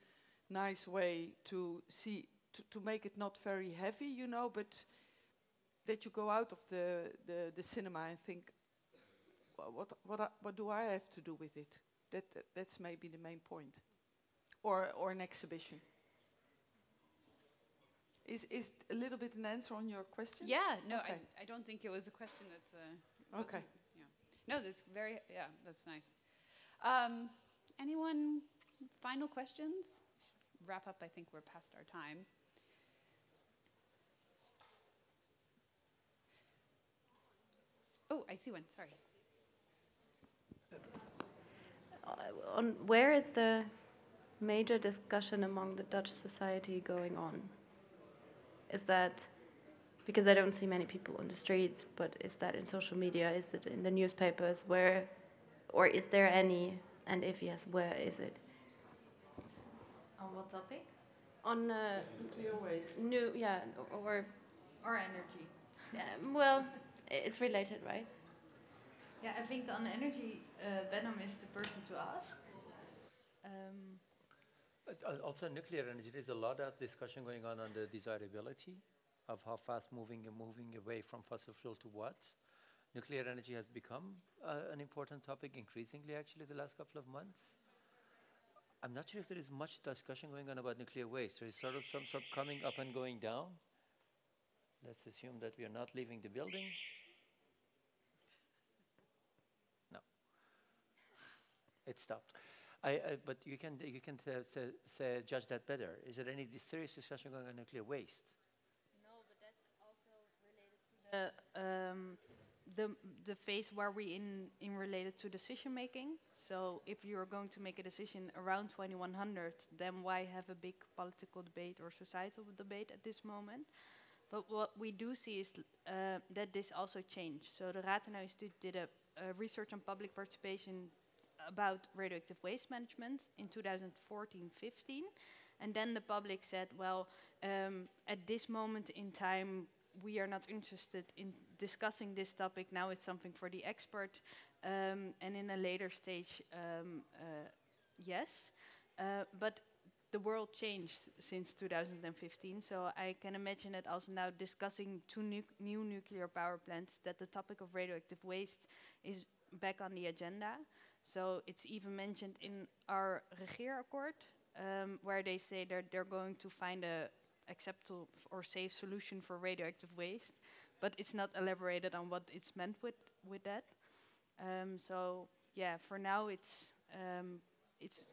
E: nice way to see to, to make it not very heavy, you know, but that you go out of the, the, the cinema and think, what, what, what do I have to do with it? That, that, that's maybe the main point or, or an exhibition. Is, is a little bit an answer on your question?
A: Yeah, no,
E: okay.
A: I, I don't think it was a question that's. Uh,
E: okay.
A: Yeah. No, that's very, yeah, that's nice. Um, anyone, final questions? Wrap up, I think we're past our time. Oh, I see one, sorry.
B: Uh, on where is the major discussion among the Dutch society going on? Is that because I don't see many people on the streets, but is that in social media? Is it in the newspapers? Where, or is there any? And if yes, where is it?
G: On what topic?
B: On uh,
E: nuclear waste.
B: New, yeah, or
G: or energy.
B: Um, well, it's related, right?
G: Yeah, I think on energy, uh, Behnam is the person to ask. Um,
C: also, nuclear energy, there's a lot of discussion going on on the desirability of how fast moving and moving away from fossil fuel to what. Nuclear energy has become uh, an important topic increasingly, actually, the last couple of months. I'm not sure if there is much discussion going on about nuclear waste. There is sort of some, some coming up and going down. Let's assume that we are not leaving the building. It stopped. I, but you can, you can say, judge that better. Is there any serious discussion going on nuclear waste?
G: No, but that's also related to the, um, the, the phase where we in, in related to decision making. So if you're going to make a decision around 2100, then why have a big political debate or societal debate at this moment? But what we do see is uh, that this also changed. So the Institute did a, a research on public participation about radioactive waste management in 2014-15. And then the public said, well, um, at this moment in time, we are not interested in discussing this topic. Now it's something for the expert. Um, and in a later stage, um, uh, yes. Uh, but the world changed since 2015, so I can imagine that also now discussing two nu new nuclear power plants, that the topic of radioactive waste is back on the agenda. So it's even mentioned in our regeerakkoord, um, where they say that they're going to find a acceptable or safe solution for radioactive waste, but it's not elaborated on what it's meant with with that. Um, so yeah, for now it's um, it's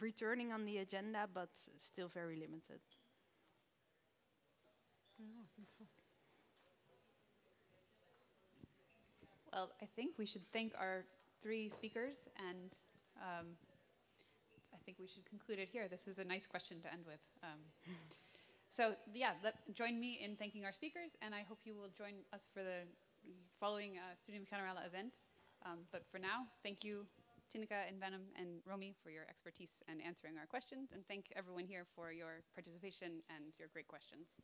G: returning on the agenda, but still very limited.
A: Well, I think we should thank our three speakers, and um, I think we should conclude it here. This was a nice question to end with. Um, so yeah, let, join me in thanking our speakers, and I hope you will join us for the following uh, Studium Generale event. Um, but for now, thank you, Tineke and Behnam and Romy for your expertise and answering our questions, and thank everyone here for your participation and your great questions.